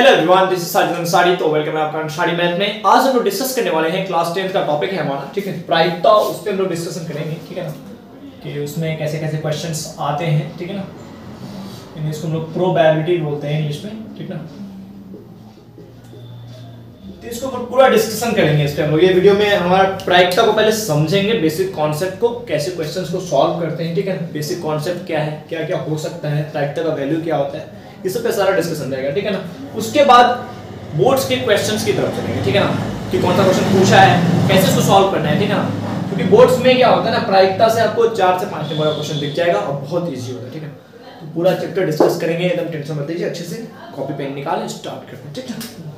Hello everyone this is Sajid Ansari तो welcome है आपका अंसारी मैथ में। आज हम लोग डिस्कस करने वाले हैं क्लास 10 का टॉपिक है हमारा, ठीक है? प्रायिकता उस पर हम लोग डिस्कशन करेंगे, ठीक है ना? कि उसमें कैसे कैसे क्वेश्चंस आते हैं, ठीक है ना? यानी इसको हम लोग प्रोबेबिलिटी बोलते हैं इंग्लिश में, ठीक ना? तो इसको पूरा डिस्कशन करेंगे इस हम लोग। ये वीडियो में हमारा प्रायिकता को पहले समझेंगे बेसिक कॉन्सेप्ट को, कैसे क्वेश्चंस को सॉल्व करते हैं, ठीक है? बेसिक कॉन्सेप्ट क्या है क्या क्या हो सकता है, प्रायिकता का वैल्यू क्या होता है। इस पे सारा डिस्कशन रहेगा, ठीक है ना? उसके बाद बोर्ड्स के क्वेश्चंस की तरफ़ चलेंगे, ठीक है ना? कि कौन सा क्वेश्चन पूछा है, कैसे उसको सॉल्व करना है, ठीक है ना? क्योंकि बोर्ड्स में क्या होता है ना, प्रायिकता से आपको चार से पाँच नंबर का क्वेश्चन दिख जाएगा और बहुत ईजी होता है, ठीक है? तो पूरा चैप्टर डिस्कस करेंगे, एकदम टेंशन मत लीजिए, अच्छे से कॉपी पेन निकालें स्टार्ट करते हैं, ठीक है?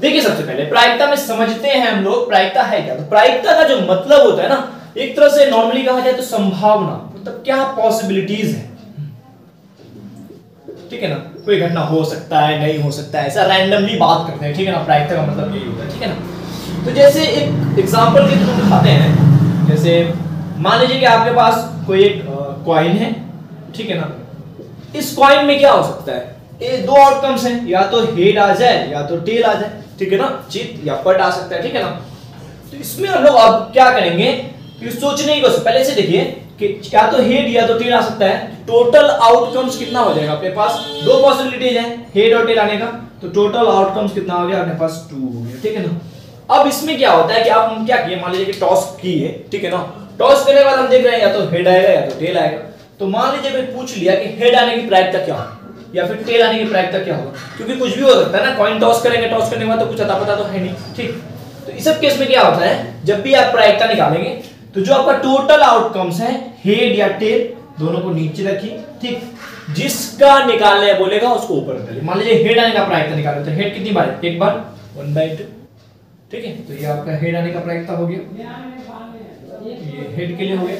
देखिए सबसे पहले, प्रायिकता में समझते हैं हम लोग, प्रायिकता है क्या? तो प्रायिकता का जो मतलब होता है ना एक तरह से नॉर्मली कहा जाए तो संभावना मतलब क्या पॉसिबिलिटीज है? ठीक है ना? कोई घटना हो सकता है, नहीं हो सकता है, ऐसा रैंडमली बात करते हैं, ठीक है ना? प्रायिकता का मतलब यही होता है, ठीक है ना? तो जैसे एक एग्ज़ाम्पल के थ्रू दिखाते हैं। जैसे मान लीजिए कि आपके पास कोई एक कॉइन है, ठीक है ना? इस कॉइन में क्या हो सकता है? ये दो आउटकम्स हैं, या तो हेड आ जाए, या तो टेल आ जाए, ठीक है ना? चित या पट आ सकता है, ठीक है ना? तो इसमें हम लोग अब क्या करेंगे? सोचने की कोशिश पहले से देखिए कि क्या तो हेड या तो टेल आ सकता है टोटल आउटकम्स कितना हो जाएगा? अपने पास दो पॉसिबिलिटीज है हेड और टेल आने का। तो टोटल आउटकम्स कितना हो गया? अपने पास टू हो गया, ठीक है ना? अब इसमें क्या होता है कि आप हम क्या किए? मान लीजिए कि टॉस किए, ठीक है ना? टॉस करने के बाद हम देख रहे हैं या तो हेड आएगा या तो टेल आएगा। तो मान लीजिए मैं पूछ लिया कि हेड आने की प्रायिकता क्या होगी? या फिर टेल आने की प्रायिकता क्या होगा? क्योंकि कुछ भी हो सकता है ना कॉइन टॉस करेंगे टॉस करने के बाद तो कुछ अता पता तो है नहीं, ठीक? तो इस सब केस में क्या होता है? जब भी आप प्रायिकता निकालेंगे तो जो आपका टोटल आउटकम्स है हेड या टेल दोनों को नीचे रखिए, ठीक? जिसका निकालने बोलेगा, उसको ऊपर लीजिए मान लीजिए हेड आने का प्रायिकता निकाले तो हेड कितनी बार एक बार। वन बाई टू ठीक है? तो ये आपका हेड आने का प्रायिकता हो गया। ये हेड के लिए हो गया।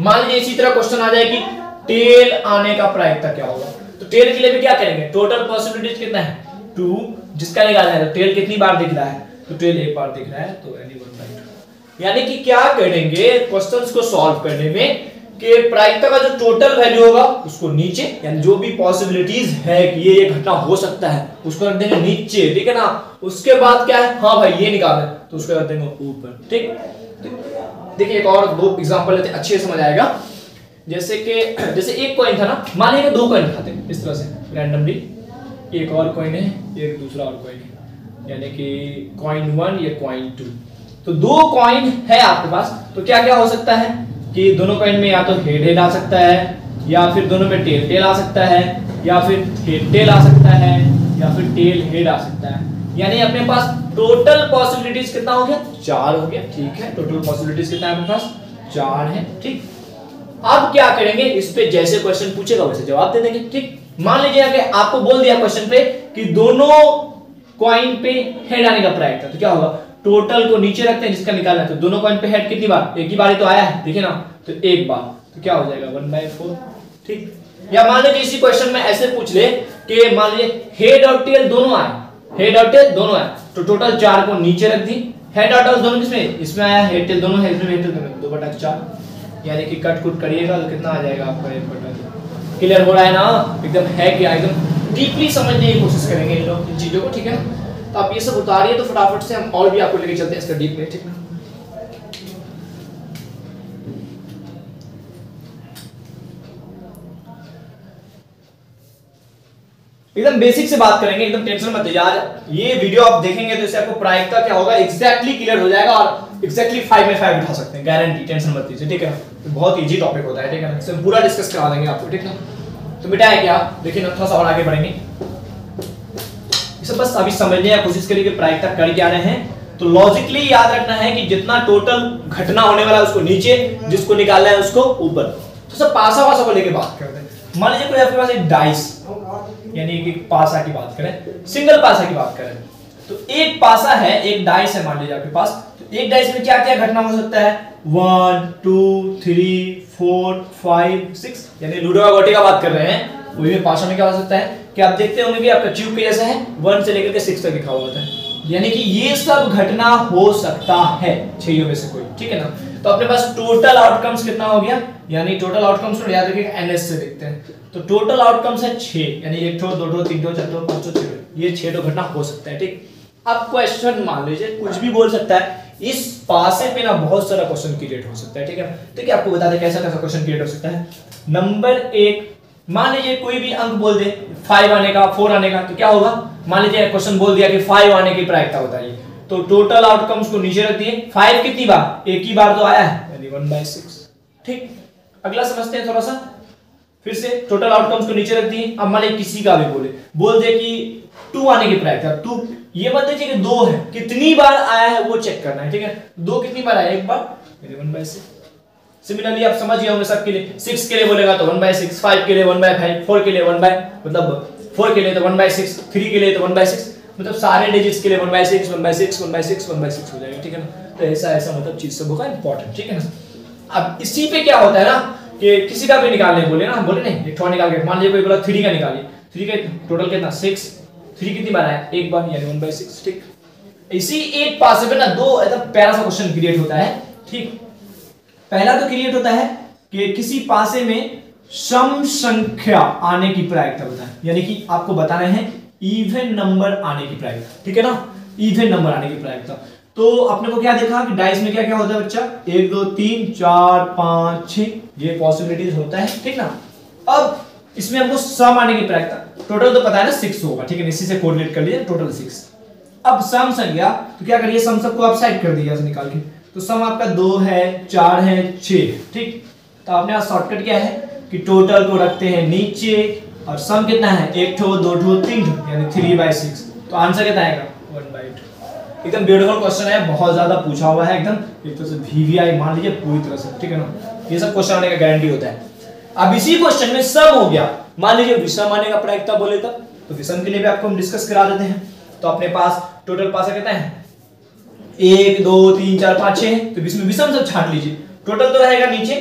मान लीजिए इसी तरह क्वेश्चन आ जाए कि टेल आने का प्रायिकता क्या होगा? तो टेल के लिए भी क्या करेंगे? टोटल पॉसिबिलिटीज कितना है? टू जिसका निकालना है तो टेल कितनी बार दिख रहा है? तो टेल एक बार दिख रहा है तो एनी वन बाई टू यानी कि क्या करेंगे? क्वेश्चंस को सॉल्व करने में कि प्रायिकता का जो टोटल वैल्यू होगा, उसको नीचे, यानी जो भी पॉसिबिलिटीज है कि ये ये घटना हो सकता है, उसको रख देंगे नीचे, ठीक है ना? उसके बाद क्या है? हाँ भाई, ये निकालना है तो उसको रख देंगे ऊपर, ठीक? देखिए एक और दो एग्ज़ाम्पल लेते अच्छे से समझ आएगा। जैसे कि, जैसे एक कॉइन था ना, मान लीजिए दो कॉइन खाते इस तरह से रैंडमली एक और कॉइन है, एक दूसरा और कॉइन है, यानी कि कॉइन वन या कॉइन टू तो दो कॉइन है आपके पास तो क्या क्या हो सकता है? कि दोनों कॉइन में या तो हेड हेड आ सकता है, या फिर दोनों में टेल टेल आ सकता है, या फिर हेड टेल आ सकता है, या फिर टेल हेड आ सकता है। यानी अपने पास टोटल पॉसिबिलिटीज कितना हो गया? चार हो गया, ठीक है। टोटल पॉसिबिलिटीज कितना है अपने पास? चार है, ठीक। अब क्या करेंगे? इस पे जैसे क्वेश्चन पूछेगा, वैसे जवाब दे देंगे, ठीक। मान लीजिए आपको बोल दिया क्वेश्चन पे कि दोनों कॉइन पे हेड आने का प्रायिकता तो क्या होगा? टोटल को नीचे रखते हैं, जिसका निकालना है। तो दोनों कॉइन पे हेड कितनी बार? एक ही बार ही तो आया है देखिए ना? तो एक बार। तो क्या हो जाएगा? वन बाई फोर ठीक। या मान लीजिए इसी क्वेश्चन में ऐसे पूछ ले कि मान लीजिए हेड और टेल दोनों आए। हेड और टेल दोनों आए। तो टोटल चार को नीचे रख दी। हेड और टेल दोनों किसमें? इसमें आया हेड टेल दोनों हेड टेल दोनों दो बटा चार। यानी कि कट कुट करिएगा तो कितना आ जाएगा आपका एक बटा क्लियर हो रहा है ना? एकदम है क्या? एकदम डीपली समझने की कोशिश करेंगे इन लोग इन चीज़ों को, ठीक है? तो आप ये सब उतारिए तो फटाफट से हम और भी आपको लेके चलते हैं इसका डीप में, ठीक है एकदम बेसिक से बात करेंगे, एकदम टेंशन मत आज ये वीडियो आप देखेंगे तो इससे आपको प्रायिकता क्या होगा? एग्जैक्टली क्लियर हो जाएगा और एग्जैक्टली फाइव में फाइव उठा सकते हैं। गारंटी टेंशन मत लीजिए, ठीक है? तो बहुत इजी टॉपिक होता है, ठीक है? ना पूरा डिस्कस करा देंगे आपको, ठीक है तो बेटा है क्या? देखिए ना, थोड़ा सा और आगे बढ़ेंगे। इसे बस अभी समझने या कोशिश करिए प्रायिकता कर क्या रहे हैं। तो लॉजिकली याद रखना है कि जितना टोटल घटना होने वाला है उसको नीचे, जिसको निकालना है उसको ऊपर। तो सब पासा पासा को लेके बात करते हैं। मान लीजिए कोई आपके पास एक डाइस यानी कि पासा की बात करें सिंगल पासा की बात करें। तो एक पासा है, एक डाइस है मान लीजिए आपके पास। तो एक डाइस में क्या क्या घटना हो सकता है? One two three four five six यानी लूडो का गोटी का बात कर रहे हैं। वही में पासा में क्या हो सकता है? कि आप देखते होंगे कि आपका ट्यूब जैसा है वन से लेकर के सिक्स तक लिखा हुआ है। यानी कि ये सब घटना हो सकता है छह में से कोई, ठीक है ना? तो अपने पास टोटल आउटकम्स कितना हो गया? यानी टोटल आउटकम्स याद रखिए एनएस से देखते हैं। तो टोटल आउटकम्स है छह, यानी एक ठो, दो ठो, तीन ठो, चार पाँच ये छह ठो घटना हो सकता है, ठीक? अब क्वेश्चन मान लीजिए, कुछ भी बोल सकता है, इस पासे पे ना बहुत सारा क्वेश्चन क्रिएट हो सकता है, ठीक है? तो क्या आपको बता दें कैसा कैसा क्वेश्चन क्रिएट हो सकता है? नंबर एक, मान लीजिए कोई भी अंक बोल दे फाइव आने का फोर आने का तो क्या होगा? मान लीजिए क्वेश्चन बोल दिया कि फाइव आने की प्रायिकता बताइए। तो टोटल आउटकम्स को नीचे रख दिए। फाइव कितनी बार? एक ही बार तो आया है। यानी वन बाय सिक्स ठीक। अगला समझते हैं थोड़ा सा। फिर से टोटल आउटकम्स को नीचे रख दिए। अब मान लीजिए किसी का भी बोले। बोल दे कि टू आने की प्रायिकता। टू ये मत देखिए कि दो है। कितनी बार आया है वो चेक करना है। ठीक है? दो कितनी बार आया एक बार। वन बाय सिक्स सिमिलरली आप समझ गए होंगे सबके लिए। सिक्स के लिए बोलेगा तो वन बाय सिक्स फाइव के लिए वन बाय फाइव फोर के लिए वन बाय मतलब फोर के लिए तो वन बाय सिक्स थ्री के लिए तो वन बाय सिक्स मतलब सारे डिजिट्स के लिए one by six one by six one by six one by six हो जाएगा, ठीक है ना? तो ऐसा ऐसा मतलब चीज़ सब होगा इंपॉर्टेंट ठीक है ना? अब इसी पे क्या होता है ना कि किसी का भी निकालने बोले ना, बोले नहीं एक निकाल के, मान लीजिए कोई बोला थ्री का निकालिए। थ्री का टोटल कितना? सिक्स थ्री कितनी बार आया? एक बार, यानी वन बाय सिक्स ठीक? इसी एक पास पे ना दो प्यारा सा क्वेश्चन क्रिएट होता है, ठीक? पहला तो क्रिएट होता है कि किसी पासे में सम संख्या आने की प्रायिकता बताएँ। यानी कि आपको बताना है इवन नंबर आने की प्रायिकता। ठीक है ना? इवन नंबर आने की प्रायिकता। तो अपने को क्या देखा कि डाइस में क्या क्या होता है बच्चा? एक, दो, तीन, चार, पाँच, छ। ये पॉसिबिलिटीज होता है। ठीक ना? अब इसमें हमको सम आने की प्रायिकता। टोटल तो पता है ना सिक्स होगा। ठीक है इसी से कोऑर्डिनेट कर लिया। टोटल सिक्स अब सम संख्या तो क्या करिए? सम सबको आप साइड कर दिया निकाल के। तो सम आपका दो है, चार है छ ठीक? तो आपने यहाँ शॉर्टकट क्या है कि टोटल को रखते हैं नीचे और सम कितना है? एक ठो, दो ठो, तीन ठो, यानी थ्री बाई सिक्स तो आंसर कितना आएगा? वन बाई टू एकदम ब्यूटीफुल क्वेश्चन है, बहुत ज़्यादा पूछा हुआ है एकदम। एक तरह से वीवीआई मान लीजिए, पूरी तरह से, ठीक है ना? ये सब क्वेश्चन आने का गारंटी होता है। अब इसी क्वेश्चन में सम हो गया। मान लीजिए, विषम आने का प्रायिकता बोले तो विषम के लिए भी आपको हम डिस्कस करा देते हैं। तो अपने पास टोटल पास कितना है? एक, दो, तीन, चार, पाँच, छह। तो इसमें विषम सब छाट लीजिए। टोटल तो रहेगा नीचे,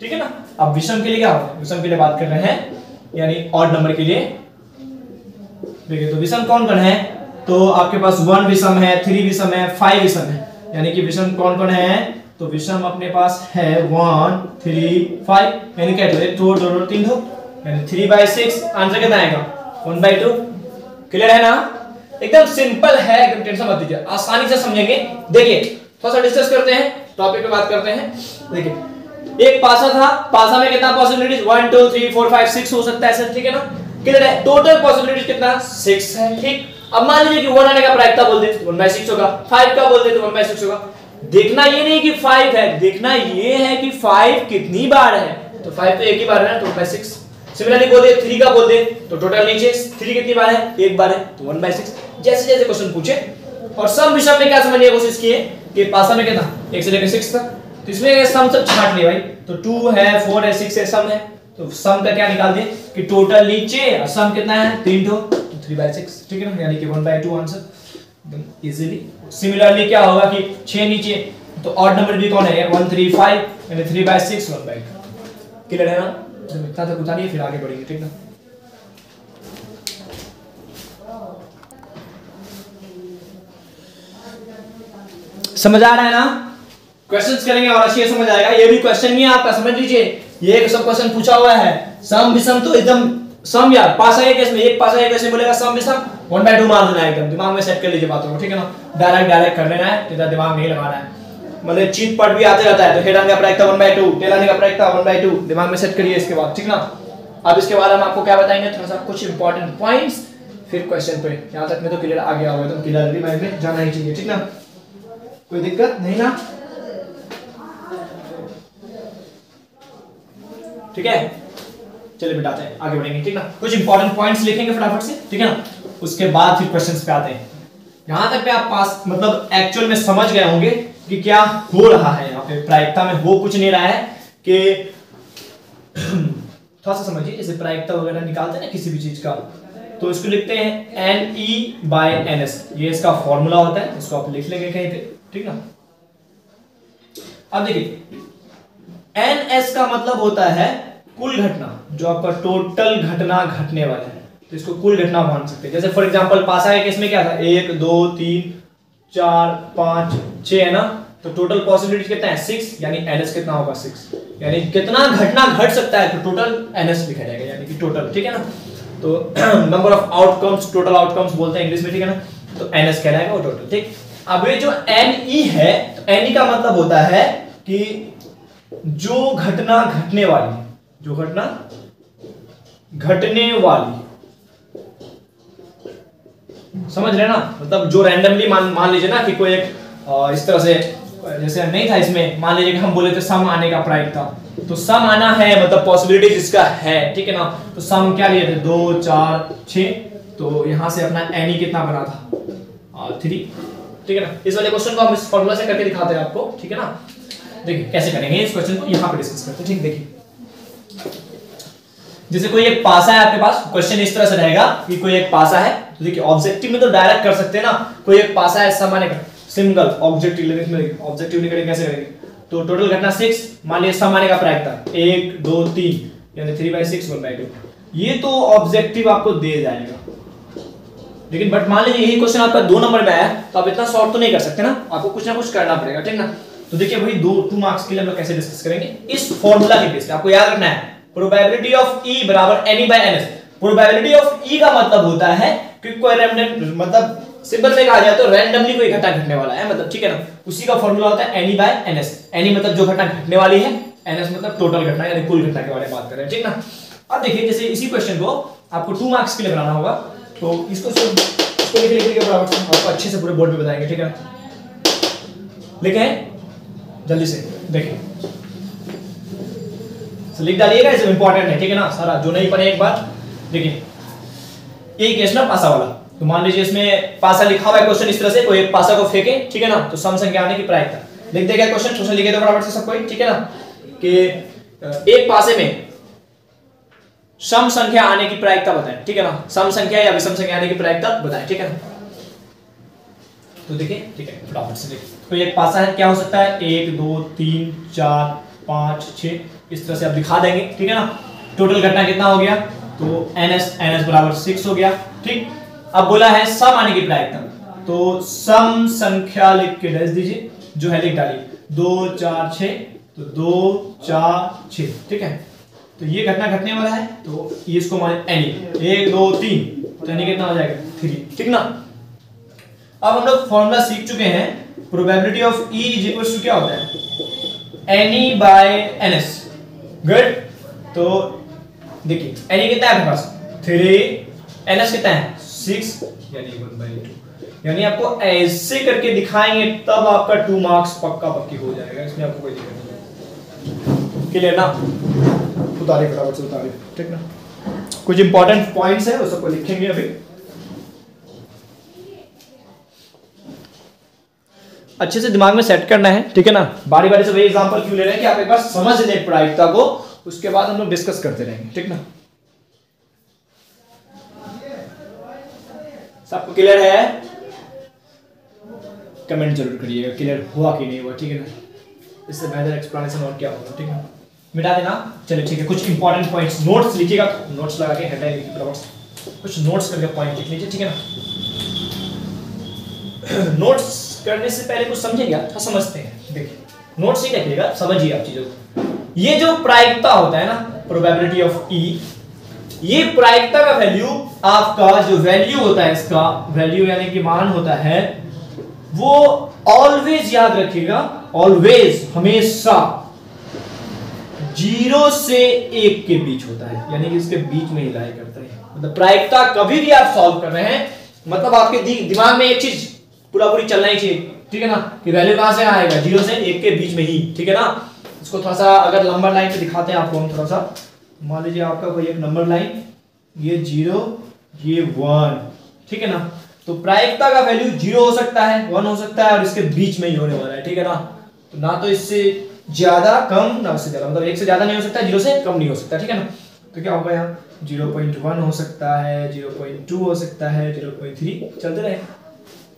ठीक है ना? अब विषम के लिए क्या? विषम के लिए बात कर रहे हैं, यानी ऑड नंबर के लिए। देखिए तो विषम कौन कौन है? तो आपके पास वन विषम है थ्री विषम है फाइव विषम है। यानी कि विषम कौन कौन है? तो विषम अपने पास है वन थ्री फाइव यानी क्या दो? दो तीन दो। यानी थ्री बाई सिक्स आंसर कितना आएगा? वन बाई टू क्लियर है ना? एकदम सिंपल है, एकदम टेंशन मत दीजिए आसानी से समझेंगे। देखिए, थोड़ा सा डिस्कस करते हैं टॉपिक पे बात करते हैं। देखिए, एक पासा था, पासा में कितना possibilities one two three four five six हो सकता है सर ठीक है ना? क्लियर है? टोटल पॉसिबिलिटीज कितना? सिक्स है, ठीक? अब मान लीजिए कि वन आने का प्रायिकता बोल दे वन बाई सिक्स होगा। फाइव का बोल दे तो वन बाई सिक्स होगा। देखना ये नहीं कि फाइव है, देखना ये है कि फाइव कितनी बार है। तो फाइव तो एक ही बार है तो वन बाई सिक्स सिमिलरली बोल दे थ्री का बोल दे तो टोटल नीचे थ्री कितनी बार है? एक बार है। तो वन बाई सिक्स जैसे जैसे क्वेश्चन पूछे, और सम विषय में क्या समझने की कोशिश किए कि पासा में कितना एक से लेकर सिक्स तक। तो इसमें सम सब छाट लिया भाई। तो टू है फोर है सिक्स है सम है। तो सम का क्या निकाल दिए? कि टोटल नीचे और सम कितना है? तीन टो तो थ्री बाई सिक्स ठीक है ना? यानी कि one by two answer easily similarly क्या होगा कि छह नीचे तो ऑड नंबर भी कौन है? वन थ्री फाइव यानी three by six one by clear है ना? इतना तक उतारिए, फिर आगे बढ़ेंगे। ठीक ना? समझ आ रहा है ना? क्वेश्चंस करेंगे और अच्छे समझ आएगा। ये भी क्वेश्चन नहीं है आपका समझ लीजिए। ये सब क्वेश्चन पूछा हुआ है। सम विषम तो एकदम सम यार, पास है केस में, एक पास है केस में बोलेगा सम विषम 1 बाय 2 मार देना एकदम। दिमाग में सेट कर लीजिए बातों को, ठीक है ना? डायरेक्ट डायरेक्ट कर लेना है इतना दिमाग नहीं लगाना है। मतलब चीट पट भी आते रहता है तो हेड आने का प्रायिकता 1 बाय 2 टेल आने का प्रायिकता 1 बाय 2 दिमाग में सेट करिए इसके बाद, ठीक ना? अब इसके बाद हम आपको क्या बताएँगे? थोड़ा सा कुछ इंपॉर्टेंट पॉइंट्स फिर क्वेश्चन पे। यहाँ तक में तो क्लियर आ गया होगा एकदम क्लियरली माइंड में जाना ही चाहिए, ठीक ना? कोई दिक्कत? नहीं ना? ठीक है? चलिए बिठाते हैं। आगे बढ़ेंगे, ठीक ना? कुछ इंपॉर्टेंट पॉइंट्स लिखेंगे फटाफट से, ठीक है ना? उसके बाद फिर क्वेश्चंस पे आते हैं। यहाँ तक पे आप पास मतलब एक्चुअल में समझ गए होंगे कि क्या हो रहा है यहाँ पे। प्रायिकता में हो कुछ नहीं रहा है कि थोड़ा सा समझिए, जैसे प्रायिकता वगैरह निकालते हैं ना किसी भी चीज़ का तो इसको लिखते हैं N E by N S ये इसका फॉर्मूला होता है इसको आप लिख लेंगे कहीं पे। ठीक ना अब देखिए एन एस का मतलब होता है कुल घटना, जो आपका टोटल घटना घटने वाला है। तो इसको कुल घटना मान सकते हैं। जैसे फॉर एग्जांपल पासा के केस क्या था? एक, दो, तीन, चार, पाँच छ है ना? तो टोटल पॉसिबिलिटी कितना है? सिक्स यानी एनएस कितना होगा? सिक्स यानी कितना घटना घट सकता है? तो टोटल एनएस लिखा जाएगा, यानी कि टोटल ठीक है ना? तो number of outcomes total outcomes बोलते हैं इंग्लिश में, ठीक है ना? तो एनएस कहलाएगा वो टोटल ठीक? अब ये जो एन ई है तो एन ई का मतलब होता है कि जो घटना घटने वाली जो घटना घटने वाली समझ रहे ना? मतलब जो रैंडमली मान मान लीजिए ना कि कोई एक इस तरह से, जैसे नहीं था इसमें, मान लीजिए कि हम बोले थे सम आने का प्राइड था। तो सम आना है मतलब पॉसिबिलिटी जिसका है, ठीक है ना? तो सम क्या लिए थे? दो, चार छ तो यहाँ से अपना एनी e कितना बना था? थ्री ठीक है ना? इस वाले क्वेश्चन को हम इस फॉर्मूला से करके दिखाते हैं आपको, ठीक है ना? देखिए, कैसे करेंगे इस क्वेश्चन को? यहाँ पर डिस्कस करते हैं, ठीक, देखिए। जैसे कोई एक पासा है आपके पास क्वेश्चन इस तरह से रहेगा कि कोई एक पासा है तो देखिए ऑब्जेक्टिव में तो डायरेक्ट कर सकते हैं ना? कोई एक पासा है आने का सिंगल ऑब्जेक्टिव में ऑब्जेक्टिव नहीं करेंगे, कैसे करेंगे? तो टोटल घटना सिक्स मान लिया आने का प्राइस एक, दो, तीन, यानी three by six one by ये तो ऑब्जेक्टिव आपको दे जाएगा। लेकिन बट मान लीजिए यही क्वेश्चन आपका दो नंबर में आया तो आप इतना सॉल्व तो नहीं कर सकते ना? आपको कुछ ना कुछ करना पड़ेगा, ठीक ना? तो देखिए भाई, दो टू मार्क्स के लिए हम लोग कैसे डिस्कस करेंगे? इस फॉर्मूला के बेस पे, आपको याद रखना है प्रोबेबिलिटी ऑफ़ ई बराबर NE by NS probability of E का मतलब होता है, कि कोई रैंडम मतलब सिंपल में कहा जाए तो रैंडमली कोई घटना घटने वाला है मतलब ठीक है ना? उसी का फॉर्मूला होता है एनी बाय एनएस एनी मतलब जो घटना घटने वाली है एनएस मतलब टोटल घटना यानी कुल घटना के बारे में बात कर रहे हैं ठीक ना? अब देखिए, जैसे इसी क्वेश्चन को आपको टू मार्क्स के लिए बनाना होगा तो इसको इसको लिख लिख बराबर आपको अच्छे से पूरे बोर्ड पे बताएँगे, ठीक है? लिखे जल्दी से देखिए तो लिख डालिएगा इसमें इंपॉर्टेंट है, ठीक है ना? सारा, जो नहीं पढ़े, एक बार देखिए ये केस ना, पासा वाला। तो मान लीजिए इसमें पासा लिखा हुआ है क्वेश्चन इस तरह से कोई एक पासा को फेंके, ठीक है ना? तो सम संख्या आने की प्रायिकता लिख देगा क्वेश्चन क्वेश्चन लिखे दो फटाफट से सब कोई, ठीक है ना? कि एक पासे में सम संख्या आने की प्रायिकता बताएँ, ठीक है ना? सम संख्या या विषम संख्या आने की प्रायिकता बताएँ, ठीक है ना? तो देखिए, ठीक है, फटाफट से देखिए। तो एक पासा है, क्या हो सकता है? एक, दो, तीन, चार, पाँच छ इस तरह से आप दिखा देंगे, ठीक है ना? टोटल घटना कितना हो गया? तो एन एस एन एस बराबर सिक्स हो गया, ठीक? अब बोला है सम आने की प्रायिकता। तो सम संख्या लिख के दस दीजिए, जो है लिख डालिए। दो, चार छ तो दो, चार छ ठीक है? तो ये घटना घटने वाला है तो ये इसको मान एनी एक, दो, तीन। तो एनी कितना हो जाएगा? थ्री ठीक ना अब हम लोग फॉर्मूला सीख चुके हैं। Probability of E is equal to क्या होता है? एनी बाय एनएस गुड तो देखिए एनी कितना है पास? थ्री एनएस कितना है? सिक्स यानी वन बाई टू यानी आपको ऐसे करके दिखाएँगे, तब आपका टू मार्क्स पक्का पक्की हो जाएगा। इसमें आपको कोई दिक्कत नहीं क्लियर ना? उतारे बराबर से उतारे ठीक ना? कुछ इंपॉर्टेंट पॉइंट्स है वो सबको लिखेंगे अभी। अच्छे से दिमाग में सेट करना है ठीक है ना? बारी बारी से वही एग्जांपल क्यों ले रहे हैं कि आप एक बार समझ लें प्रायिकता को उसके बाद हम लोग डिस्कस करते रहेंगे ठीक ना? सबको क्लियर है? कमेंट ज़रूर करिएगा क्लियर हुआ कि नहीं हुआ ठीक है ना? इससे बेहतर एक्सप्लेनेशन और क्या होगा ठीक है मिटा देना। चलिए ठीक है, कुछ इंपॉर्टेंट पॉइंट्स नोट्स लिखिएगा नोट्स लगा के हेडलाइन लिखिए बराबर कुछ नोट्स करके पॉइंट लिख लीजिए, ठीक है ना? नोट्स करने से पहले कुछ समझेगा अच्छा समझते हैं। देखिए नोट्स ही रखिएगा समझिए आप चीज़ों को। ये जो प्रायिकता होता है ना प्रोबेबिलिटी ऑफ़ ई ये प्रायिकता का वैल्यू आपका, जो वैल्यू होता है इसका वैल्यू यानी कि मान होता है, वो ऑलवेज याद रखिएगा ऑलवेज हमेशा। ज़ीरो से एक के बीच होता है यानी कि इसके बीच में ही लाई करता है। मतलब प्रायिकता कभी भी आप सॉल्व कर रहे हैं मतलब आपके दि, दिमाग में एक चीज़ पूरा पूरी चलना ही चाहिए ठीक है ना? कि वैल्यू कहाँ से आएगा? ज़ीरो से एक के बीच में ही ठीक है ना? इसको थोड़ा सा अगर लंबा लाइन पे दिखाते हैं आपको हम थोड़ा सा मान लीजिए आपका कोई एक नंबर लाइन ये ज़ीरो ये वन ठीक है ना? तो प्रायिकता का वैल्यू ज़ीरो हो सकता है वन हो सकता है और इसके बीच में ही होने वाला है ठीक है ना? तो ना तो इससे ज़्यादा कम ना उससे ज़्यादा मतलब एक से ज़्यादा नहीं हो सकता, ज़ीरो से कम नहीं हो सकता, ठीक है ना? तो क्या होगा यहाँ? ज़ीरो पॉइंट वन हो सकता है, ज़ीरो पॉइंट टू हो सकता है, ज़ीरो पॉइंट थ्री, चलते रहे।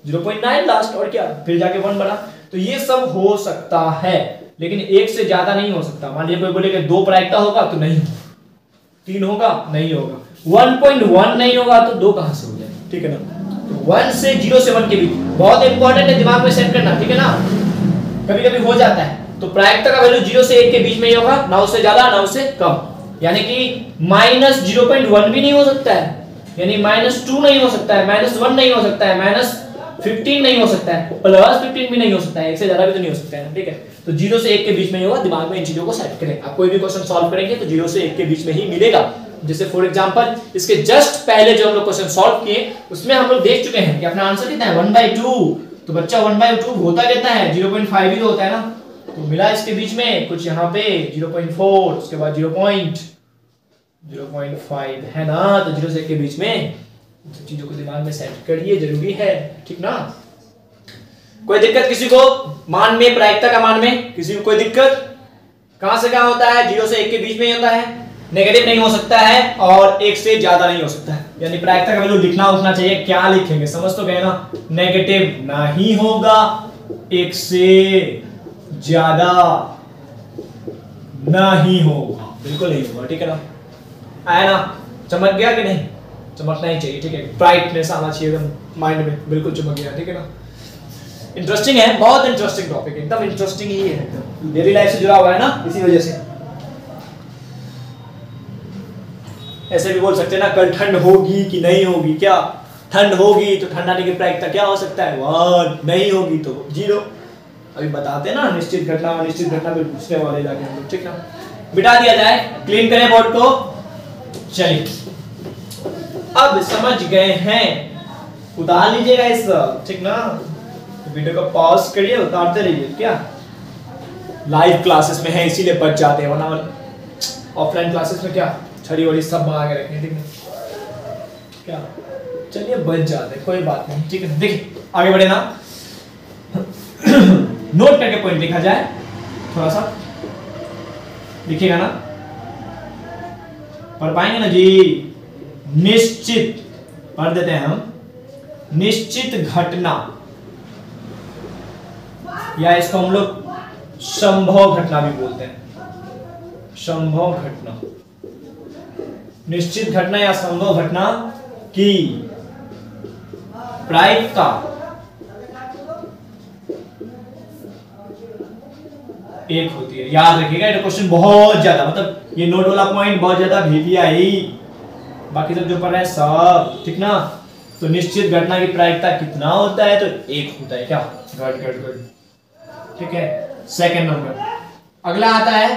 ज़ीरो पॉइंट नाइन लास्ट और क्या? फिर जाके वन बढ़ा। तो ये सब हो सकता है, लेकिन एक से ज़्यादा नहीं हो सकता। मान लीजिए कोई बोले कि दो प्रायिकता होगा तो नहीं। तीन होगा, नहीं होगा। 1.1 नहीं होगा तो दो कहाँ से हो जाए ठीक है ना? तो वन से ज़ीरो से वन के बीच। बहुत इंपॉर्टेंट है, दिमाग में सेट करना, ठीक है ना? कभी कभी हो जाता है। तो प्रायिकता का वैल्यू ज़ीरो से एक के बीच में ही होगा, ना उससे ज़्यादा, ना उससे कम। यानी कि माइनस ज़ीरो पॉइंट वन भी नहीं हो सकता है। यानी माइनस टू नहीं हो सकता है माइनस वन नहीं हो सकता है माइनस फिफ्टीन नहीं हो सकता है प्लस फिफ्टीन भी नहीं हो सकता है, एक से ज़्यादा भी तो नहीं हो सकता है, ठीक है? तो ज़ीरो से एक के बीच में ही होगा, दिमाग में इन चीज़ों को सेट करें। आप कोई भी क्वेश्चन सॉल्व करेंगे तो ज़ीरो से एक के बीच में ही मिलेगा। जैसे फॉर एग्ज़ाम्पल इसके जस्ट पहले जो हम लोग क्वेश्चन सॉल्व किए, उसमें हम लोग देख चुके हैं कि अपना आंसर कितना है? वन बाई टू तो बच्चा वन बाई टू होता कितना है? ज़ीरो पॉइंट फाइव ही तो होता है ना। तो मिला इसके बीच में, कुछ यहाँ पे ज़ीरो पॉइंट फोर उसके बाद zero point zero point five है ना? तो ज़ीरो से के बीच में तो चीज़ों को दिमाग में सेट करिए, ज़रूरी है, ठीक ना? कोई दिक्कत किसी को? मान में, प्रायिकता का मान में, किसी को कोई दिक्कत? कहाँ से कहाँ होता है? ज़ीरो से एक के बीच में ही होता है। नेगेटिव नहीं हो सकता है, और एक से ज़्यादा नहीं हो सकता है। यानी प्रायिकता का वैल्यू लिखना उठना चाहिए, क्या लिखेंगे? समझ तो गए ना? नेगेटिव नहीं होगा, एक से ज़्यादा नहीं होगा। बिल्कुल नहीं होगा, ठीक है ना? आया ना? चमक गया कि नहीं? चमकना ही चाहिए, ठीक है? ब्राइटनेस आना चाहिए एकदम माइंड में। बिल्कुल चमक गया, ठीक है ना? इंटरेस्टिंग है, बहुत इंटरेस्टिंग टॉपिक है, एकदम इंटरेस्टिंग ही है। डेली लाइफ से जुड़ा हुआ है ना? इसी वजह से। ऐसे भी बोल सकते हैं ना, कल ठंड होगी कि नहीं होगी? क्या? ठंड होगी तो ठंड आने की प्रायिकता क्या हो सकता है? वन नहीं होगी तो ज़ीरो। अभी बताते हैं ना, निश्चित घटना, अनिश्चित घटना भी पूछने वाले जाके हम लोग, ठीक ना बिठा दिया जाए क्लीन करें बोर्ड को। चलिए। अब समझ गए हैं। उतार लीजिएगा इस, ठीक ना? वीडियो को पॉज करिए, उतारते रहिए, क्या? लाइव क्लासेस में है, इसीलिए बच जाते हैं। वरना ऑफलाइन क्लासेस में क्या? छड़ी वड़ी सब मंगा के रखें, ठीक है? क्या? चलिए, बच जाते कोई बात नहीं, ठीक है? देखिए, आगे बढ़े ना। नोट करके पॉइंट लिखा जाए थोड़ा सा लिखिएगा ना? पढ़ पाएँगे ना? जी। निश्चित, पढ़ देते हैं हम। निश्चित घटना। या इसको हम लोग संभव घटना भी बोलते हैं। संभव घटना। निश्चित घटना या संभव घटना की प्रायिकता। एक होती है। याद रखिएगा ये क्वेश्चन बहुत ज़्यादा मतलब ये नोट वाला पॉइंट बहुत ज़्यादा भेदिया ही बाकी सब जो पढ़ रहे हैं सब ठीक ना? तो निश्चित घटना की प्रायिकता कितना होता है? तो एक होता है क्या? घट घट घट ठीक है सेकंड नंबर अगला आता है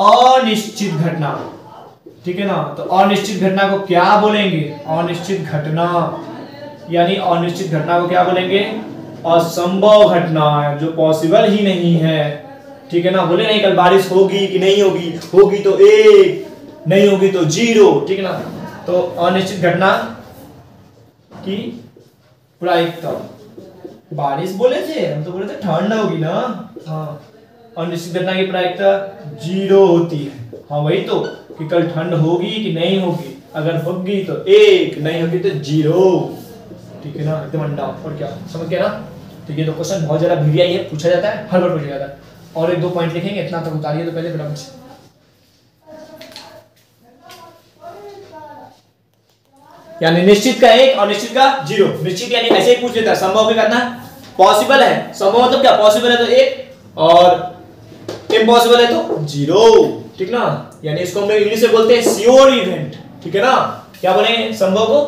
अनिश्चित घटना। ठीक है ना? तो अनिश्चित घटना को क्या बोलेंगे? अनिश्चित घटना। यानी अनिश्चित घटना को क्या बोलेंगे? असंभव घटना जो पॉसिबल ही नहीं है। ठीक है ना? बोले, नहीं, कल बारिश होगी कि नहीं होगी? होगी तो एक, नहीं होगी तो ज़ीरो। ठीक है ना? तो अनिश्चित घटना की प्रायिकता बारिश बोले थे, हम तो बोले थे ठंड होगी ना? हाँ अनिश्चित घटना की प्रायिकता ज़ीरो होती है। हाँ वही तो कि कल ठंड होगी कि नहीं होगी? अगर होगी तो एक, नहीं होगी तो ज़ीरो। ठीक है ना? एकदम अंडा। और क्या? समझ गया ना? ठीक है तो क्वेश्चन बहुत ज़्यादा भिड़िया है, पूछा जाता है, हर बार पूछा जाता है। और एक दो पॉइंट लिखेंगे, इतना तक उतारिए तो पहले फटाफट यानी निश्चित का एक और निश्चित का ज़ीरो। निश्चित यानी ऐसे ही पूछ लेता है, संभव भी करना पॉसिबल है। संभव मतलब क्या? पॉसिबल है तो एक और इम्पॉसिबल है तो ज़ीरो। ठीक ना? यानी इसको हम इंग्लिश में बोलते हैं श्योर इवेंट ठीक है ना? क्या बोलेंगे संभव को?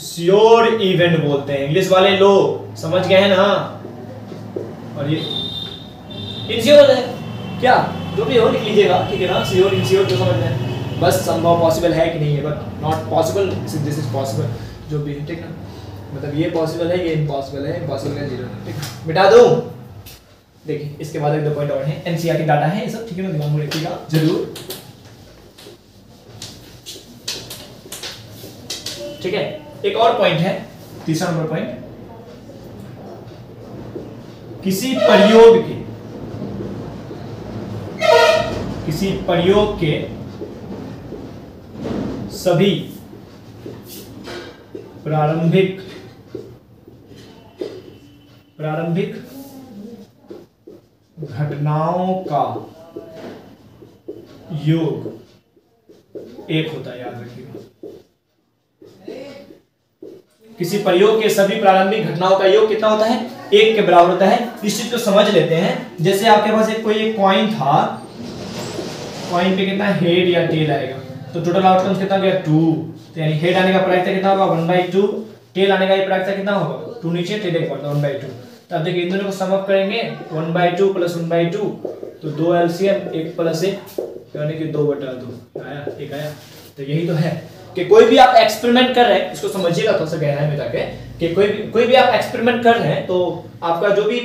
श्योर इवेंट बोलते हैं। इंग्लिश वाले लोग, समझ गए हैं ना? और ये इनश्योर हो क्या? जो भी हो, लिख लीजिएगा, ठीक है ना? श्योर इनश्योर जो समझ रहे बस संभव पॉसिबल है कि नहीं है but not possible this is possible जो भी है, ठीक ना? मतलब ये पॉसिबल है, ये इम्पॉसिबल है इम्पॉसिबल है ज़ीरो ठीक मिटा दो? देखिए, इसके बाद एक दो पॉइंट और हैं। एनसीईआरटी डाटा है, ये सब, ठीक है ना? दिमाग में रखिएगा। ज़रूर। ठीक है? एक और पॉइंट है, तीसरा नंबर पॉइंट किसी प्रयोग के किसी प्रयोग के सभी प्रारंभिक प्रारंभिक घटनाओं का योग एक होता है, याद रखिएगा। किसी प्रयोग के सभी प्रारंभिक घटनाओं का योग कितना होता है? एक के बराबर होता है। इस चीज़ को समझ लेते हैं। जैसे आपके पास एक कोई एक कॉइन था कॉइन पे कितना हेड या टेल आएगा? तो टोटल आउटकम कितना गया? टू तो यानी हेड आने का प्राइस कितना होगा? वन बाई टू टेल आने का प्राइस कितना होगा? टू नीचे टेल एक वन बाई टू तो अब देखिए, इन दोनों को सम अप करेंगे. One by two plus one by two तो दो एलसीएम एक प्लस एक. यानी कि दो बटा दो. आया? एक आया? तो यही तो है कि कोई भी आप एक्सपेरिमेंट कर रहे हैं, इसको समझिएगा थोड़ा सा गहराई में जाके, कि कोई भी कोई भी आप एक्सपेरिमेंट कर रहे हैं तो आपका जो भी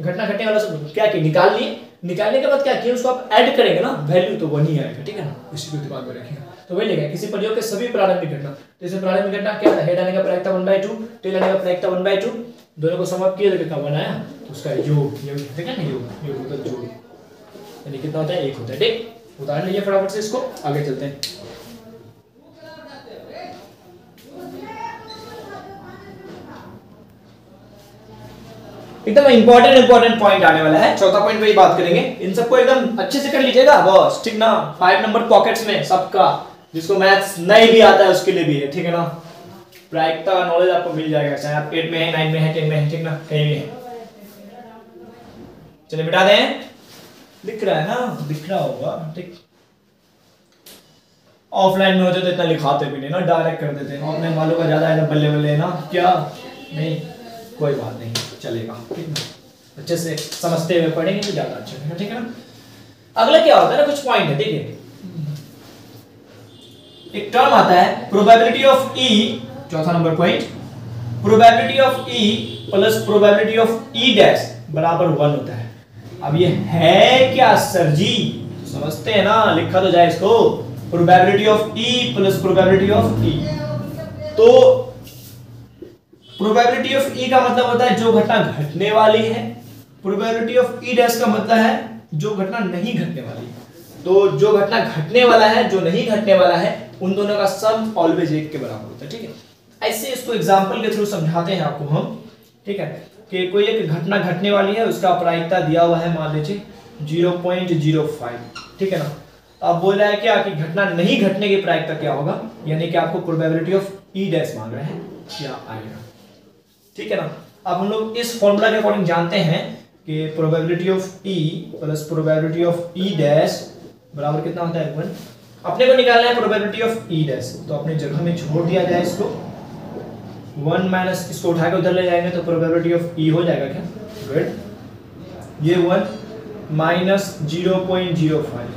घटना घटने वाला सब, क्या किया निकाल लिए निकालने के बाद क्या किया उसको आप ऐड करेंगे ना वैल्यू तो वही आएगा ठीक है ना? इसी को दिमाग में रखिएगा तो वही लेगा किसी प्रयोग के सभी प्रारंभिक घटना। जैसे प्रारंभिक घटना क्या था? हेड आने का प्रायिकता वन बाई टू टेल आने का प्रायिकता वन बाई टू दोनों को समाप्त किया तो कितना बनाया तो उसका योग योग ठीक है ना योग योग मतलब जोड़। यानी कितना होता है? एक होता है ठीक? उदाहरण लीजिए फटाफट से इसको आगे चलते हैं। एकदम इंपॉर्टेंट इंपॉर्टेंट पॉइंट आने वाला है। चौथा पॉइंट पे बात करेंगे। इन सबको एकदम अच्छे से कर लीजिएगा। बॉस। ठीक ना? फाइव नंबर पॉकेट्स में सबका जिसको मैथ्स नहीं भी आता है उसके लिए भी है। ठीक है ना? प्रायिकता का नॉलेज आपको मिल जाएगा। चाहे आप एट में है नाइन में है टेन में है ठीक ना? कहीं भी है। चलिए बिठा दें। दिख रहा है ना? दिख रहा होगा। ठीक। ऑफलाइन में होते तो इतना लिखाते भी नहीं ना। डायरेक्ट कर देते ऑफलाइन वालों का ज़्यादा है ना बल्ले बल्ले ना? क्या? नहीं। कोई बात नहीं, चलेगा। ठीक ना अच्छे से समझते हुए पढ़ेंगे तो ज़्यादा अच्छा है, ठीक है ना? अगला क्या होता है ना, कुछ पॉइंट है देखिए एक टर्म आता है प्रोबेबिलिटी ऑफ़ ई चौथा number point probability of E plus probability of E dash बराबर वन होता है। अब ये है क्या, सर जी? समझते हैं ना, लिखा तो जाए इसको। Probability of E plus probability of E तो प्रोबेबिलिटी ऑफ़ ई का मतलब होता है जो घटना घटने वाली है। प्रोबेबिलिटी ऑफ़ ई डैश का मतलब है जो घटना नहीं घटने वाली तो जो घटना घटने वाला है, जो नहीं घटने वाला है, उन दोनों का सम ऑलवेज एक के बराबर होता है, ठीक है? ऐसे इसको एग्जांपल के थ्रू समझाते हैं आपको हम, ठीक है? कि कोई एक घटना घटने वाली है, उसका प्रायिकता दिया हुआ है, मान लीजिए ज़ीरो पॉइंट ज़ीरो फाइव ठीक है ना? अब बोल रहा है कि घटना नहीं घटने की प्रायिकता क्या होगा? यानी कि आपको प्रोबेबिलिटी ऑफ़ ई डैश मांग रहे हैं क्या आएगा। ठीक है ना? अब हम लोग इस फॉर्मूला के अकॉर्डिंग जानते हैं कि probability of E plus probability of E dash बराबर कितना होता है अपने को निकालना है प्रोबेबिलिटी ऑफ़ ई डैश तो अपनी जगह में छोड़ दिया जाए इसको। वन माइनस इसको उठा के उधर ले जाएँगे तो प्रोबेबिलिटी ऑफ़ ई हो जाएगा क्या? गुड ये one minus zero point zero five.